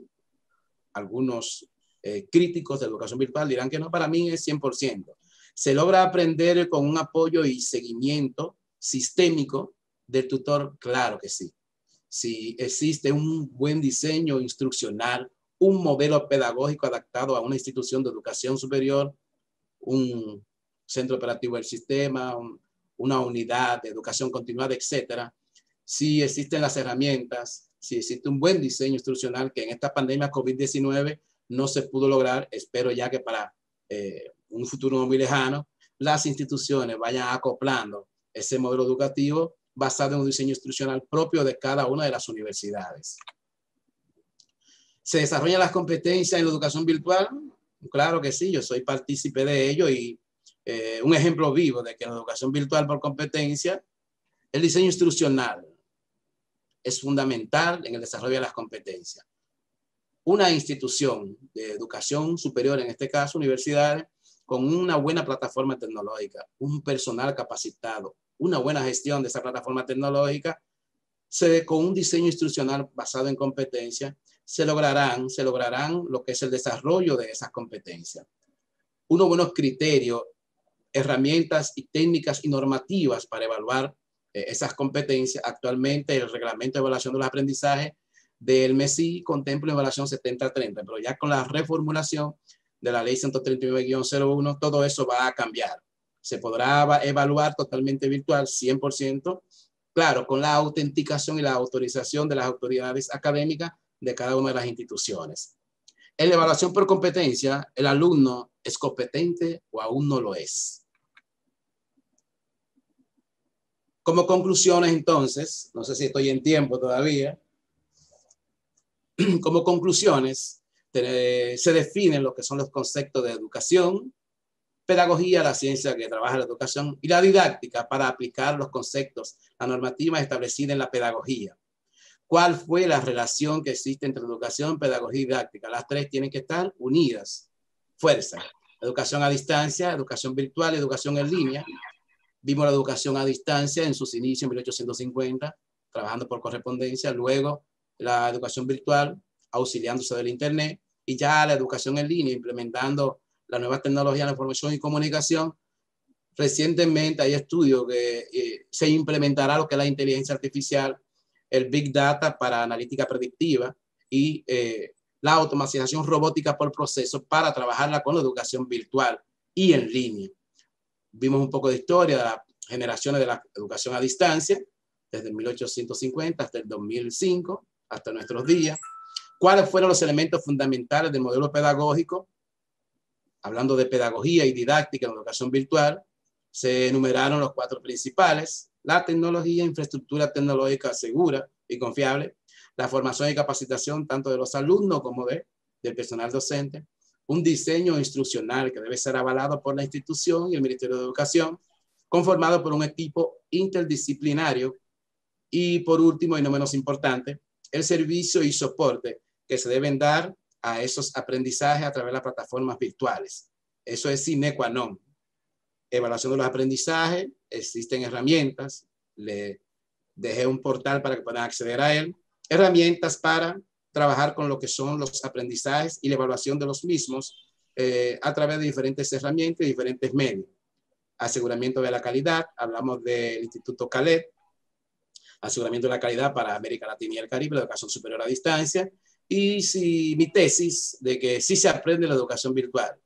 algunos eh, críticos de educación virtual dirán que no, para mí es 100%. Se logra aprender con un apoyo y seguimiento sistémico del tutor, claro que sí. Si existe un buen diseño instruccional, un modelo pedagógico adaptado a una institución de educación superior, un centro operativo del sistema, una unidad de educación continuada, etcétera. Si existen las herramientas, si existe un buen diseño instruccional que en esta pandemia COVID-19 no se pudo lograr. Espero ya que para eh, un futuro muy lejano las instituciones vayan acoplando ese modelo educativo basado en un diseño instruccional propio de cada una de las universidades. ¿Se desarrollan las competencias en la educación virtual? Claro que sí, yo soy partícipe de ello y eh, un ejemplo vivo de que la educación virtual por competencia, el diseño instruccional es fundamental en el desarrollo de las competencias. Una institución de educación superior, en este caso universidades, con una buena plataforma tecnológica, un personal capacitado, una buena gestión de esa plataforma tecnológica, con un diseño instruccional basado en competencia, se lograrán, se lograrán lo que es el desarrollo de esas competencias. Unos buenos criterios, herramientas y técnicas y normativas para evaluar eh, esas competencias. Actualmente el reglamento de evaluación de los aprendizajes del MESI contempla evaluación 70-30, pero ya con la reformulación de la ley 139-01, todo eso va a cambiar. Se podrá evaluar totalmente virtual, 100%, claro, con la autenticación y la autorización de las autoridades académicas de cada una de las instituciones. En la evaluación por competencia, el alumno es competente o aún no lo es. Como conclusiones, entonces, no sé si estoy en tiempo todavía, como conclusiones, se definen lo que son los conceptos de educación, pedagogía, la ciencia que trabaja la educación, y la didáctica para aplicar los conceptos, la normativa establecida en la pedagogía. ¿Cuál fue la relación que existe entre educación, pedagogía y didáctica? Las tres tienen que estar unidas. Fuerza. Educación a distancia, educación virtual, educación en línea. Vimos la educación a distancia en sus inicios en 1850, trabajando por correspondencia. Luego la educación virtual, auxiliándose del Internet. Y ya la educación en línea, implementando la nueva tecnología de información y comunicación. Recientemente hay estudios que eh, se implementará lo que es la inteligencia artificial el Big Data para analítica predictiva y eh, la automatización robótica por proceso para trabajarla con la educación virtual y en línea. Vimos un poco de historia de las generaciones de la educación a distancia, desde 1850 hasta el 2005, hasta nuestros días. ¿Cuáles fueron los elementos fundamentales del modelo pedagógico? Hablando de pedagogía y didáctica en educación virtual, se enumeraron los cuatro principales la tecnología, infraestructura tecnológica segura y confiable, la formación y capacitación tanto de los alumnos como de, del personal docente, un diseño instruccional que debe ser avalado por la institución y el Ministerio de Educación, conformado por un equipo interdisciplinario y por último y no menos importante, el servicio y soporte que se deben dar a esos aprendizajes a través de las plataformas virtuales. Eso es sine qua non. Evaluación de los aprendizajes, existen herramientas, le dejé un portal para que puedan acceder a él, herramientas para trabajar con lo que son los aprendizajes y la evaluación de los mismos eh, a través de diferentes herramientas y diferentes medios. Aseguramiento de la calidad, hablamos del Instituto CALET, aseguramiento de la calidad para América Latina y el Caribe, la educación superior a distancia, y si, mi tesis de que sí se aprende la educación virtual.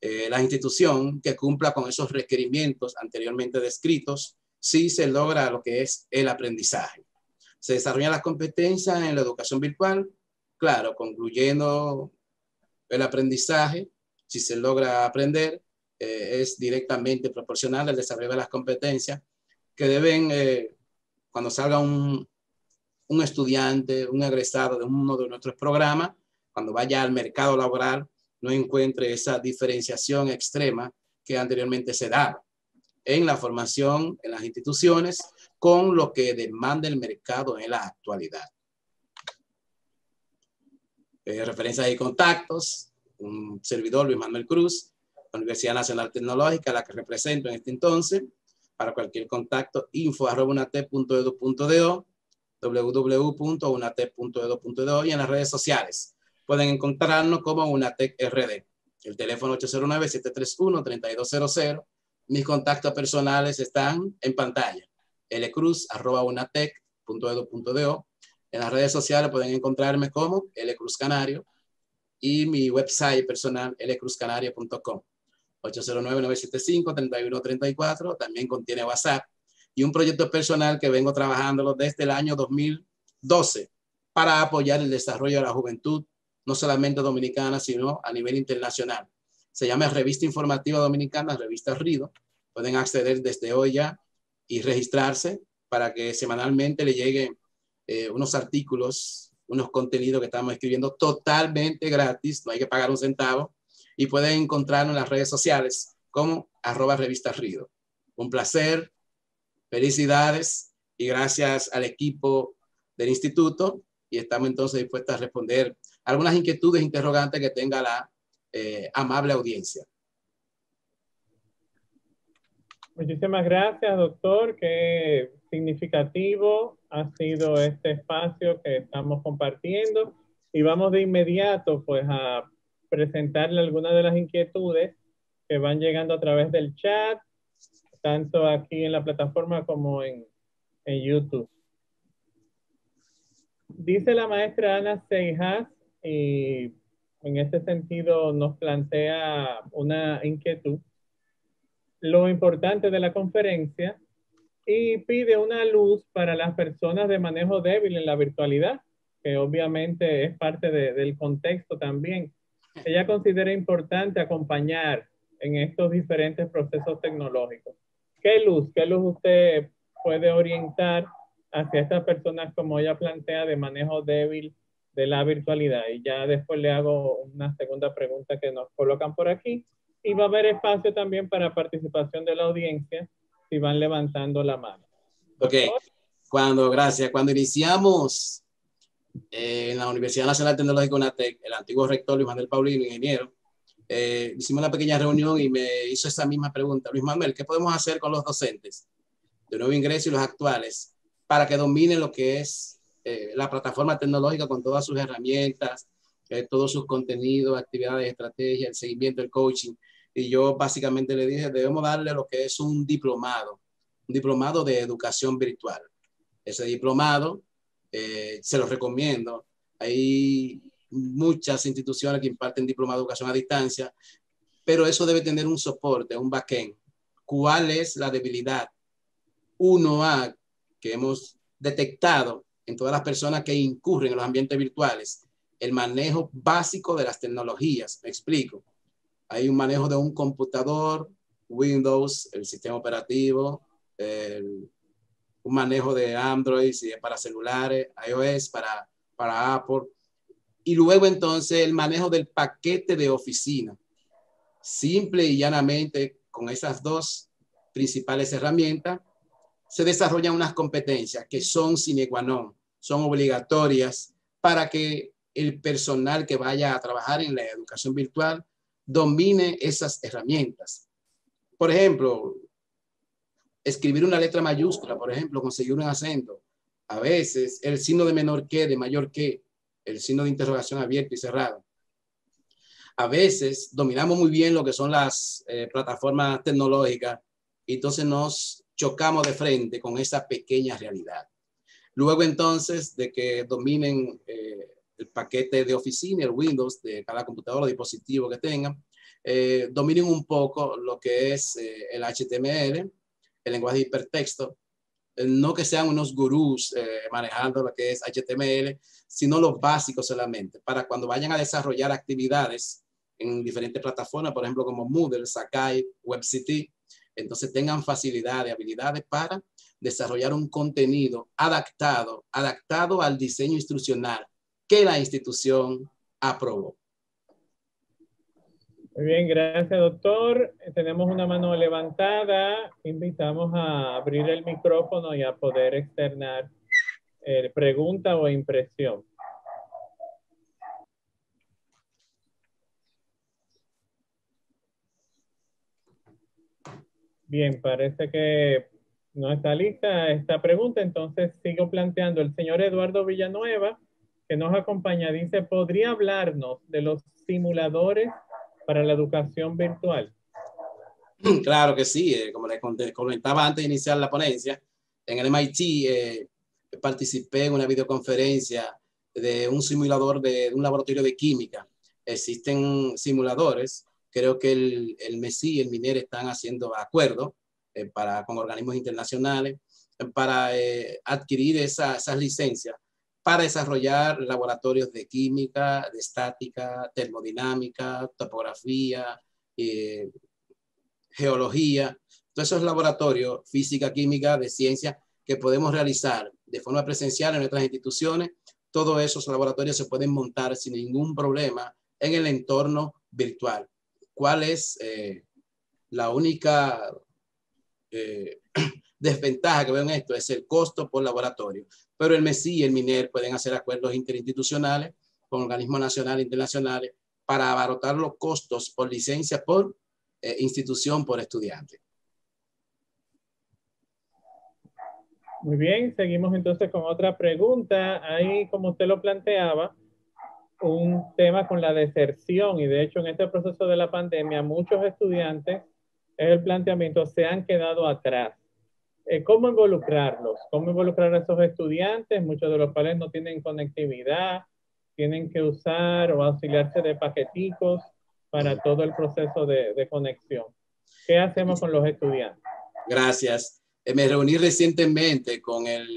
Eh, la institución que cumpla con esos requerimientos anteriormente descritos, si se logra lo que es el aprendizaje. Se desarrollan las competencias en la educación virtual, claro, concluyendo el aprendizaje, si se logra aprender, eh, es directamente proporcional al desarrollo de las competencias que deben, eh, cuando salga un, un estudiante, un egresado de uno de nuestros programas, cuando vaya al mercado laboral, no encuentre esa diferenciación extrema que anteriormente se daba en la formación en las instituciones con lo que demanda el mercado en la actualidad. Eh, referencias y contactos, un servidor Luis Manuel Cruz, Universidad Nacional Tecnológica, la que represento en este entonces, para cualquier contacto, info www.unatep.edu.do y en las redes sociales pueden encontrarnos como UNATEC RD. El teléfono 809-731-3200. Mis contactos personales están en pantalla. lcruz.unatec.edu.do. En las redes sociales pueden encontrarme como Cruz Canario y mi website personal lcruzcanario.com. 809-975-3134. También contiene WhatsApp y un proyecto personal que vengo trabajándolo desde el año 2012 para apoyar el desarrollo de la juventud no solamente dominicana, sino a nivel internacional. Se llama Revista Informativa Dominicana, Revista RIDO. Pueden acceder desde hoy ya y registrarse para que semanalmente le lleguen eh, unos artículos, unos contenidos que estamos escribiendo totalmente gratis, no hay que pagar un centavo, y pueden encontrarnos en las redes sociales como arroba revista Rido. Un placer, felicidades y gracias al equipo del instituto y estamos entonces dispuestos a responder algunas inquietudes, interrogantes que tenga la eh, amable audiencia. Muchísimas gracias, doctor. Qué significativo ha sido este espacio que estamos compartiendo. Y vamos de inmediato pues a presentarle algunas de las inquietudes que van llegando a través del chat, tanto aquí en la plataforma como en, en YouTube. Dice la maestra Ana Seijas, y en este sentido nos plantea una inquietud lo importante de la conferencia y pide una luz para las personas de manejo débil en la virtualidad, que obviamente es parte del contexto también. Ella considera importante acompañar en estos diferentes procesos tecnológicos. ¿Qué luz, qué luz usted puede orientar hacia estas personas como ella plantea de manejo débil de la virtualidad? Y ya después le hago una segunda pregunta que nos colocan por aquí y va a haber espacio también para participación de la audiencia si van levantando la mano. Ok, cuando, gracias. Cuando iniciamos eh, en la Universidad Nacional Tecnológica UNATEC, el antiguo rector Luis Manuel Paulino, ingeniero, eh, hicimos una pequeña reunión y me hizo esa misma pregunta. Luis Manuel, ¿qué podemos hacer con los docentes de nuevo ingreso y los actuales para que dominen lo que es eh, la plataforma tecnológica con todas sus herramientas, todos sus contenidos, actividades, estrategias, el seguimiento, el coaching? y yo básicamente le dije, debemos darle lo que es un diplomado, un diplomado de educación virtual. Ese diplomado, eh, se lo recomiendo. Hay muchas instituciones que imparten diplomado de educación a distancia, pero eso debe tener un soporte, un backend. ¿Cuál es la debilidad? Uno a que hemos detectado en todas las personas que incurren en los ambientes virtuales, el manejo básico de las tecnologías. Me explico hay un manejo de un computador, Windows, el sistema operativo, un manejo de Android para celulares, iOS para, para Apple. Y luego entonces el manejo del paquete de oficina. Simple y llanamente, con esas dos principales herramientas, se desarrollan unas competencias que son sine qua non, son obligatorias para que el personal que vaya a trabajar en la educación virtual domine esas herramientas. Por ejemplo, escribir una letra mayúscula, por ejemplo, conseguir un acento. A veces el signo de menor que, de mayor que, el signo de interrogación abierto y cerrado. A veces dominamos muy bien lo que son las eh, plataformas tecnológicas y entonces nos chocamos de frente con esa pequeña realidad. Luego entonces de que dominen eh, el paquete de oficina, el Windows de cada computador o dispositivo que tengan, eh, dominen un poco lo que es el HTML, el lenguaje de hipertexto, no que sean unos gurús manejando lo que es HTML, sino los básicos solamente, para cuando vayan a desarrollar actividades en diferentes plataformas, por ejemplo, como Moodle, Sakai, WebCity, entonces tengan facilidad de habilidades para desarrollar un contenido adaptado, adaptado al diseño instruccional que la institución aprobó. Muy bien, gracias doctor. Tenemos una mano levantada. Invitamos a abrir el micrófono y a poder externar eh, pregunta o impresión. Bien, parece que no está lista esta pregunta, entonces sigo planteando. El señor Eduardo Villanueva que nos acompaña dice, ¿podría hablarnos de los simuladores para la educación virtual? Claro que sí, eh, como les comentaba antes de iniciar la ponencia, en el MIT eh, participé en una videoconferencia de un simulador de, un laboratorio de química. Existen simuladores, creo que el, el MESI y el MINER están haciendo acuerdos eh, con organismos internacionales para adquirir esas licencias para desarrollar laboratorios de química, de estática, termodinámica, topografía, eh, geología, Todos esos laboratorios, física, química, de ciencia, que podemos realizar de forma presencial en nuestras instituciones, todos esos laboratorios se pueden montar sin ningún problema en el entorno virtual. ¿Cuál es eh, la única eh, desventaja que veo en esto? Es el costo por laboratorio. Pero el MESI y el MINER pueden hacer acuerdos interinstitucionales con organismos nacionales e internacionales para abarotar los costos por licencia por eh, institución por estudiante. Muy bien, seguimos entonces con otra pregunta. Ahí, como usted lo planteaba, un tema con la deserción y de hecho en este proceso de la pandemia muchos estudiantes, es el planteamiento, se han quedado atrás. Eh, ¿Cómo involucrarlos? ¿Cómo involucrar a esos estudiantes? Muchos de los cuales no tienen conectividad, tienen que usar o auxiliarse de paqueticos para todo el proceso de, de conexión. ¿Qué hacemos con los estudiantes? Gracias. Eh, me reuní recientemente con el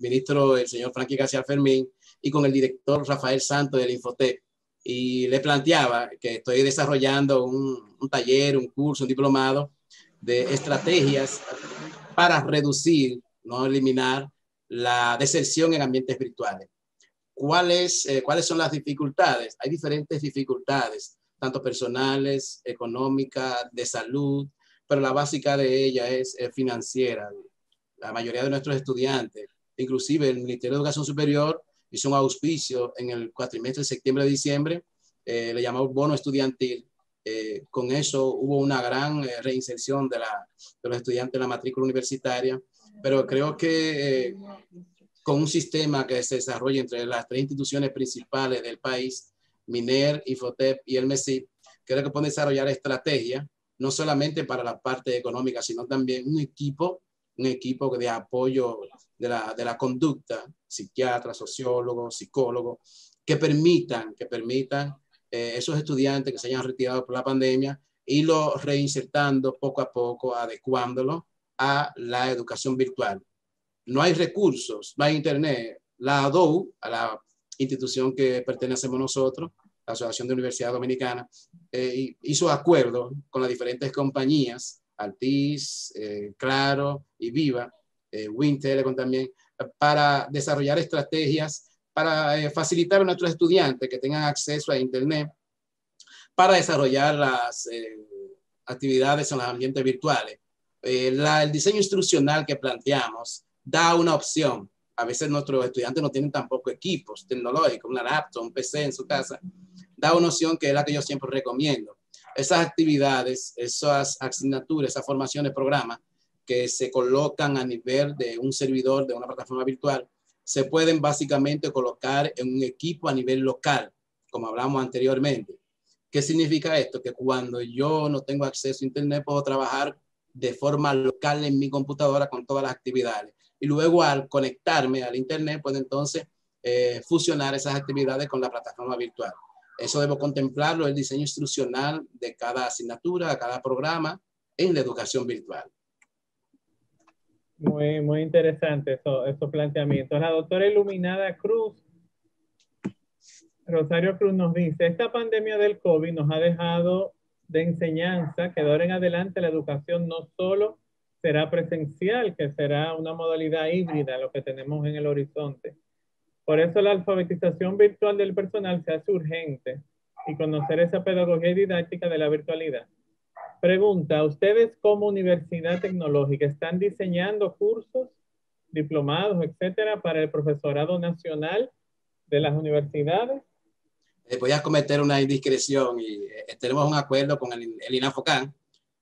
ministro, el señor Frankie García Fermín, y con el director Rafael Santos del Infotec. Y le planteaba que estoy desarrollando un, un taller, un curso, un diplomado de estrategias para reducir, no eliminar, la deserción en ambientes virtuales. ¿Cuáles, eh, ¿Cuáles son las dificultades? Hay diferentes dificultades, tanto personales, económicas, de salud, pero la básica de ella es, financiera. La mayoría de nuestros estudiantes, inclusive el Ministerio de Educación Superior, hizo un auspicio en el cuatrimestre de septiembre-diciembre, eh, le llamó bono estudiantil. Eh, con eso hubo una gran reinserción de, la, de, los estudiantes en la matrícula universitaria, pero creo que con un sistema que se desarrolla entre las tres instituciones principales del país, MINER, IFOTEP y el MESI, creo que pueden desarrollar estrategias, no solamente para la parte económica, sino también un equipo, un equipo de apoyo de la, de la conducta, psiquiatras, sociólogos, psicólogos, que permitan, que permitan eh, esos estudiantes que se hayan retirado por la pandemia, irlo reinsertando poco a poco, adecuándolo a la educación virtual no hay recursos, no hay internet. La ADOU, a la institución que pertenecemos nosotros, la Asociación de Universidad Dominicana, eh, hizo acuerdo con las diferentes compañías, Altis, eh, Claro y Viva, eh, Telecom también, para desarrollar estrategias para eh, facilitar a nuestros estudiantes que tengan acceso a Internet, para desarrollar las actividades en los ambientes virtuales. el diseño instruccional que planteamos da una opción. A veces nuestros estudiantes no tienen tampoco equipos tecnológicos, una laptop, un PC en su casa. Da una opción que es la que yo siempre recomiendo. Esas actividades, esas asignaturas, esas formaciones, programas que se colocan a nivel de un servidor, de una plataforma virtual, se pueden básicamente colocar en un equipo a nivel local, como hablamos anteriormente. ¿Qué significa esto? Que cuando yo no tengo acceso a Internet, puedo trabajar de forma local en mi computadora con todas las actividades y luego al conectarme al Internet, puedo entonces eh, fusionar esas actividades con la plataforma virtual. Eso debo contemplarlo, el diseño instruccional de cada asignatura, de cada programa en la educación virtual. Muy, muy interesante eso, esos planteamientos. La doctora Iluminada Cruz, Rosario Cruz nos dice, esta pandemia del COVID nos ha dejado de enseñanza que de ahora en adelante la educación no solo será presencial, que será una modalidad híbrida, lo que tenemos en el horizonte. Por eso la alfabetización virtual del personal se hace urgente y conocer esa pedagogía y didáctica de la virtualidad. Pregunta, ¿ustedes como universidad tecnológica están diseñando cursos, diplomados, etcétera, para el profesorado nacional de las universidades? Eh, voy a cometer una indiscreción y eh, tenemos un acuerdo con el, el INAFOCAN,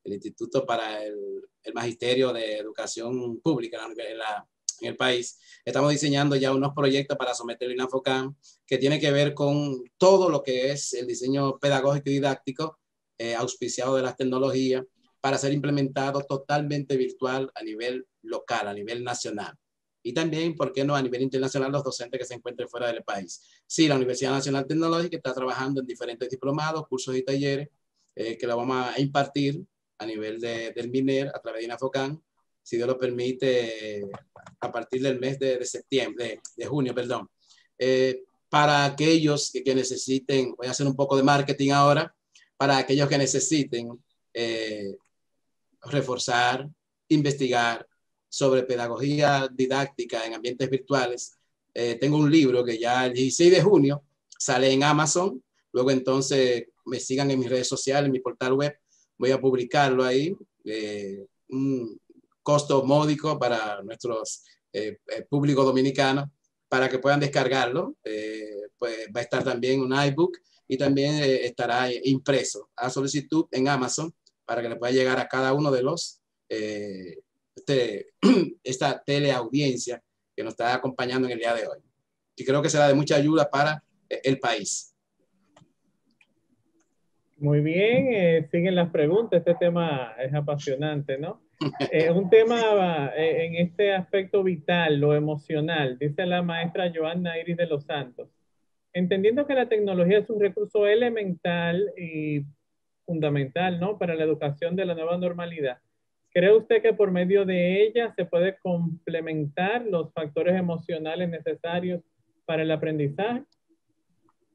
el Instituto para el el Magisterio de Educación Pública en, el país, estamos diseñando ya unos proyectos para someter a INAFOCAM que tiene que ver con todo lo que es el diseño pedagógico y didáctico eh, auspiciado de las tecnologías para ser implementado totalmente virtual a nivel local, a nivel nacional. Y también, ¿por qué no a nivel internacional los docentes que se encuentren fuera del país? Sí, la Universidad Nacional Tecnológica está trabajando en diferentes diplomados, cursos y talleres eh, que lo vamos a impartir a nivel de, del MINER a través de INAFOCAN, si Dios lo permite, a partir del mes de, de septiembre, de, junio, perdón. Eh, para aquellos que, que, necesiten, voy a hacer un poco de marketing ahora, para aquellos que necesiten eh, reforzar, investigar sobre pedagogía didáctica en ambientes virtuales. Eh, tengo un libro que ya el 16 de junio sale en Amazon. Luego entonces me sigan en mis redes sociales, en mi portal web. Voy a publicarlo ahí. Eh, un costo módico para nuestros eh, público dominicano para que puedan descargarlo. pues va a estar también un iBook y también estará impreso a solicitud en Amazon para que le pueda llegar a cada uno de los, eh, este, esta teleaudiencia que nos está acompañando en el día de hoy. Y creo que será de mucha ayuda para eh, el país. Muy bien, eh, siguen las preguntas. Este tema es apasionante, ¿no? Es un tema en este aspecto vital, lo emocional, dice la maestra Joanna Iris de los Santos. Entendiendo que la tecnología es un recurso elemental y fundamental, ¿no? Para la educación de la nueva normalidad. ¿Cree usted que por medio de ella se puede complementar los factores emocionales necesarios para el aprendizaje?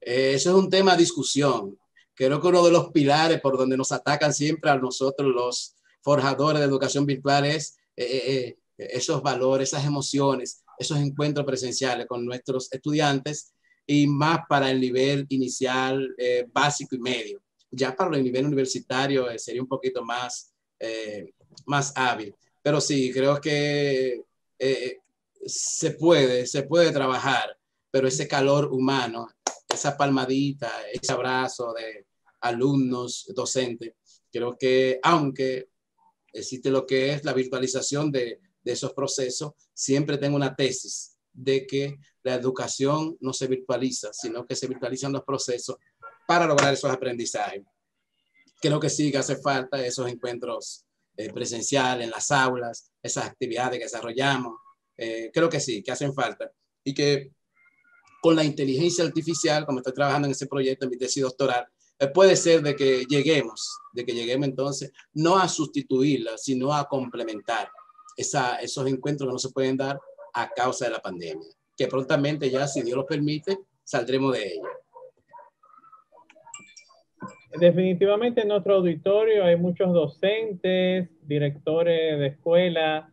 Eh, eso es un tema de discusión. Creo que uno de los pilares por donde nos atacan siempre a nosotros los forjadores de educación virtual es eh, eh, esos valores, esas emociones, esos encuentros presenciales con nuestros estudiantes y más para el nivel inicial, básico y medio ya para el nivel universitario eh, sería un poquito más, eh, más hábil. Pero sí, creo que eh, se puede, se puede trabajar, pero ese calor humano, esa palmadita, ese abrazo de alumnos, docentes, creo que aunque existe lo que es la virtualización de, de esos procesos, siempre tengo una tesis de que la educación no se virtualiza, sino que se virtualizan los procesos para lograr esos aprendizajes. Creo que sí que hace falta esos encuentros eh, presenciales en las aulas, esas actividades que desarrollamos. Eh, creo que sí, que hacen falta. Y que con la inteligencia artificial, como estoy trabajando en ese proyecto en mi tesis doctoral, eh, puede ser de que lleguemos, de que lleguemos entonces no a sustituirla, sino a complementar esos encuentros que no se pueden dar a causa de la pandemia, que prontamente ya, si Dios lo permite, saldremos de ella. Definitivamente en nuestro auditorio hay muchos docentes, directores de escuela,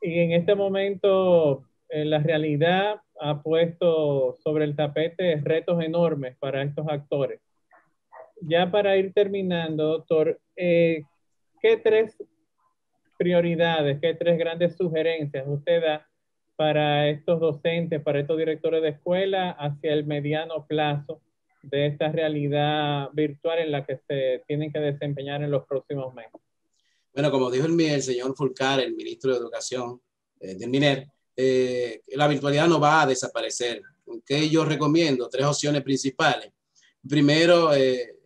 y en este momento eh, la realidad ha puesto sobre el tapete retos enormes para estos actores. Ya para ir terminando, doctor, eh, ¿qué tres prioridades, qué tres grandes sugerencias usted da para estos docentes, para estos directores de escuela hacia el mediano plazo de esta realidad virtual en la que se tienen que desempeñar en los próximos meses? Bueno, como dijo el, señor Fulcar, el ministro de Educación eh, del MINER, eh, la virtualidad no va a desaparecer. ¿Qué yo recomiendo? Tres opciones principales. Primero, eh,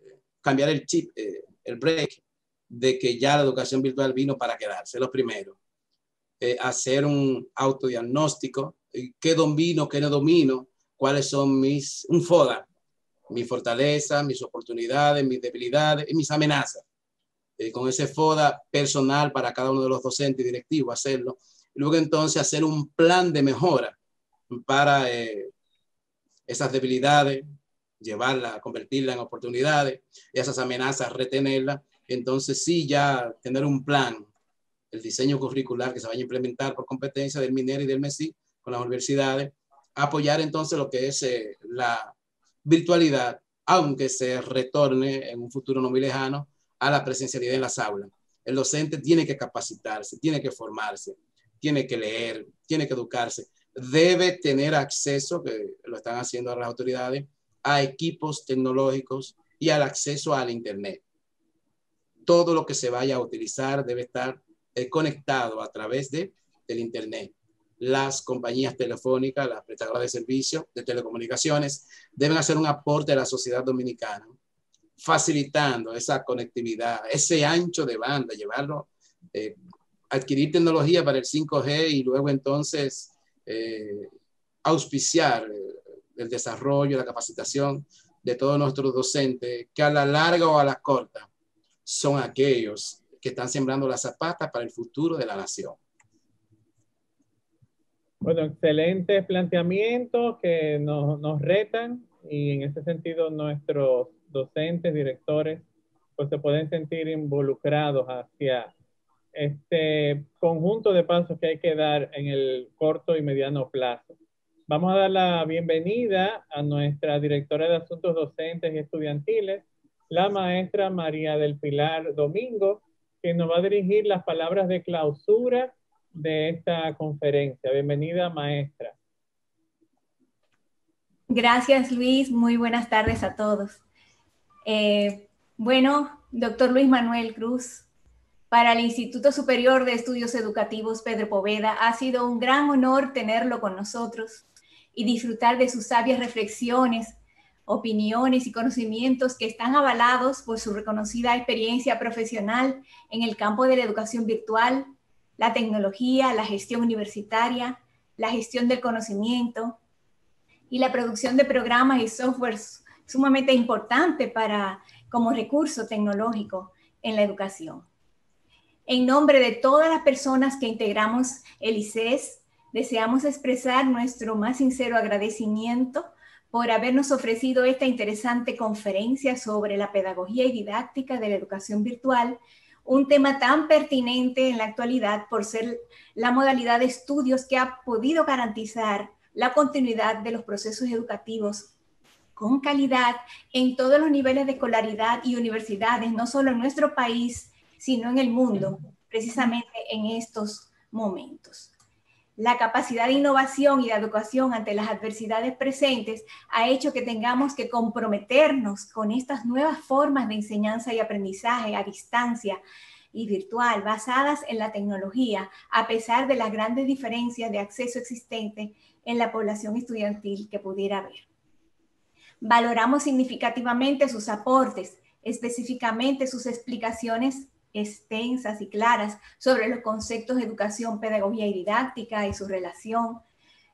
cambiar el chip, el break, de que ya la educación virtual vino para quedarse, lo primero. Hacer un autodiagnóstico, qué domino, qué no domino, cuáles son mis, un FODA, mi fortaleza, mis oportunidades, mis debilidades y mis amenazas. Eh, con ese FODA personal para cada uno de los docentes y directivos, hacerlo. Y luego entonces hacer un plan de mejora para eh, esas debilidades, llevarla, convertirla en oportunidades, y esas amenazas, retenerlas. Entonces sí, ya tener un plan, el diseño curricular que se vaya a implementar por competencia del MINER y del MESI con las universidades, apoyar entonces lo que es eh, la virtualidad, aunque se retorne en un futuro no muy lejano a la presencialidad en las aulas. El docente tiene que capacitarse, tiene que formarse, tiene que leer, tiene que educarse, debe tener acceso, que lo están haciendo las autoridades, a equipos tecnológicos y al acceso al Internet. Todo lo que se vaya a utilizar debe estar conectado a través de, del Internet. Las compañías telefónicas, las prestadoras de servicios de telecomunicaciones, deben hacer un aporte a la sociedad dominicana, facilitando esa conectividad, ese ancho de banda, llevarlo, eh, adquirir tecnología para el 5G y luego entonces eh, auspiciar eh, el desarrollo, la capacitación de todos nuestros docentes, que a la larga o a la corta son aquellos que están sembrando las zapatas para el futuro de la nación. Bueno, excelentes planteamientos que nos, nos retan y en ese sentido nuestros docentes, directores, pues se pueden sentir involucrados hacia este conjunto de pasos que hay que dar en el corto y mediano plazo. Vamos a dar la bienvenida a nuestra directora de Asuntos Docentes y Estudiantiles, la maestra María del Pilar Domingo, que nos va a dirigir las palabras de clausura de esta conferencia. Bienvenida, maestra. Gracias, Luis. Muy buenas tardes a todos. Eh, bueno, doctor Luis Manuel Cruz, para el Instituto Superior de Estudios Educativos Pedro Poveda ha sido un gran honor tenerlo con nosotros y disfrutar de sus sabias reflexiones, opiniones y conocimientos que están avalados por su reconocida experiencia profesional en el campo de la educación virtual, la tecnología, la gestión universitaria, la gestión del conocimiento, y la producción de programas y softwares sumamente importante para, como recurso tecnológico en la educación. En nombre de todas las personas que integramos el ICES, deseamos expresar nuestro más sincero agradecimiento por habernos ofrecido esta interesante conferencia sobre la pedagogía y didáctica de la educación virtual, un tema tan pertinente en la actualidad por ser la modalidad de estudios que ha podido garantizar la continuidad de los procesos educativos con calidad en todos los niveles de escolaridad y universidades, no solo en nuestro país, sino en el mundo, precisamente en estos momentos. La capacidad de innovación y de educación ante las adversidades presentes ha hecho que tengamos que comprometernos con estas nuevas formas de enseñanza y aprendizaje a distancia y virtual basadas en la tecnología, a pesar de las grandes diferencias de acceso existentes en la población estudiantil que pudiera haber. Valoramos significativamente sus aportes, específicamente sus explicaciones extensas y claras sobre los conceptos de educación, pedagogía y didáctica y su relación,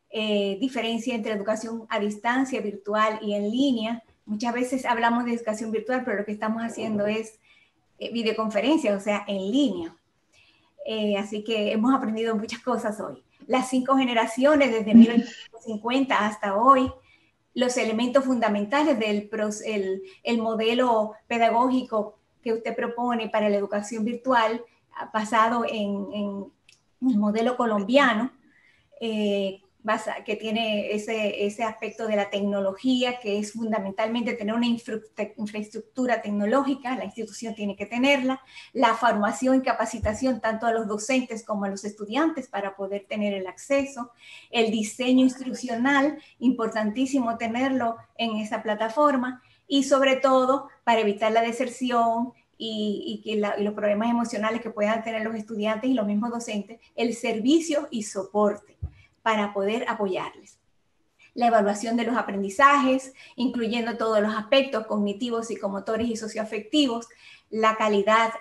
eh, diferencia entre educación a distancia, virtual y en línea. Muchas veces hablamos de educación virtual, pero lo que estamos haciendo es eh, videoconferencia, o sea, en línea. Eh, así que hemos aprendido muchas cosas hoy las cinco generaciones desde 1950 hasta hoy, los elementos fundamentales del el, el modelo pedagógico que usted propone para la educación virtual basado en, en el modelo colombiano, eh, que tiene ese, ese aspecto de la tecnología, que es fundamentalmente tener una infraestructura tecnológica, la institución tiene que tenerla, la formación y capacitación tanto a los docentes como a los estudiantes para poder tener el acceso, el diseño instruccional, importantísimo tenerlo en esa plataforma, y sobre todo para evitar la deserción y, los problemas emocionales que puedan tener los estudiantes y los mismos docentes, el servicio y soporte para poder apoyarles. La evaluación de los aprendizajes, incluyendo todos los aspectos cognitivos, psicomotores y socioafectivos, la calidad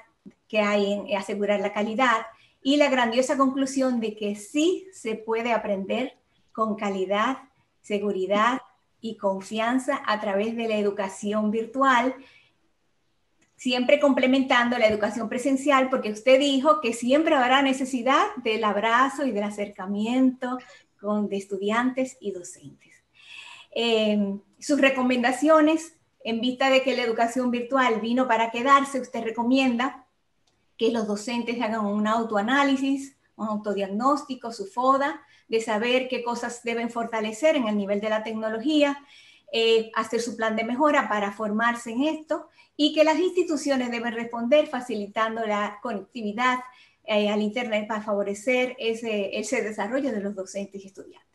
que hay en asegurar la calidad y la grandiosa conclusión de que sí se puede aprender con calidad, seguridad y confianza a través de la educación virtual siempre complementando la educación presencial, porque usted dijo que siempre habrá necesidad del abrazo y del acercamiento con, de estudiantes y docentes. Em, sus recomendaciones, en vista de que la educación virtual vino para quedarse, usted recomienda que los docentes hagan un autoanálisis, un autodiagnóstico, su FODA, de saber qué cosas deben fortalecer en el nivel de la tecnología, eh, hacer su plan de mejora para formarse en esto y que las instituciones deben responder facilitando la conectividad eh, al Internet para favorecer ese, ese desarrollo de los docentes y estudiantes.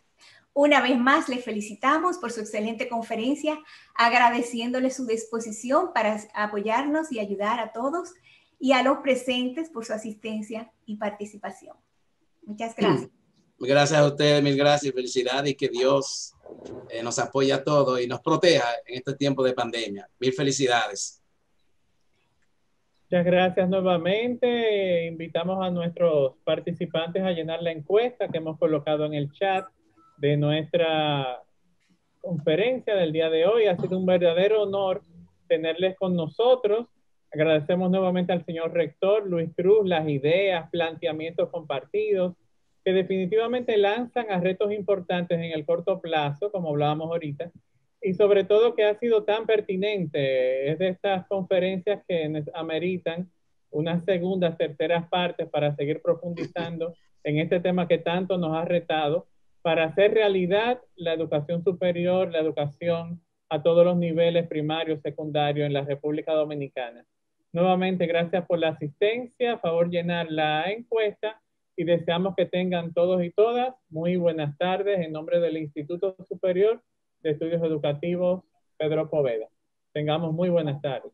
Una vez más, les felicitamos por su excelente conferencia, agradeciéndole su disposición para apoyarnos y ayudar a todos y a los presentes por su asistencia y participación. Muchas gracias. Gracias a ustedes, mil gracias, felicidades y que Dios eh, nos apoye a todos y nos proteja en este tiempo de pandemia. Mil felicidades. Muchas gracias nuevamente. Invitamos a nuestros participantes a llenar la encuesta que hemos colocado en el chat de nuestra conferencia del día de hoy. Ha sido un verdadero honor tenerles con nosotros. Agradecemos nuevamente al señor rector Luis Cruz las ideas, planteamientos compartidos que definitivamente lanzan a retos importantes en el corto plazo, como hablábamos ahorita, y sobre todo que ha sido tan pertinente. Es de estas conferencias que ameritan unas segundas, terceras partes para seguir profundizando en este tema que tanto nos ha retado para hacer realidad la educación superior, la educación a todos los niveles primarios, secundarios en la República Dominicana. Nuevamente, gracias por la asistencia. A favor llenar la encuesta y deseamos que tengan todos y todas muy buenas tardes en nombre del Instituto Superior de Estudios Educativos Pedro Poveda. Tengamos muy buenas tardes.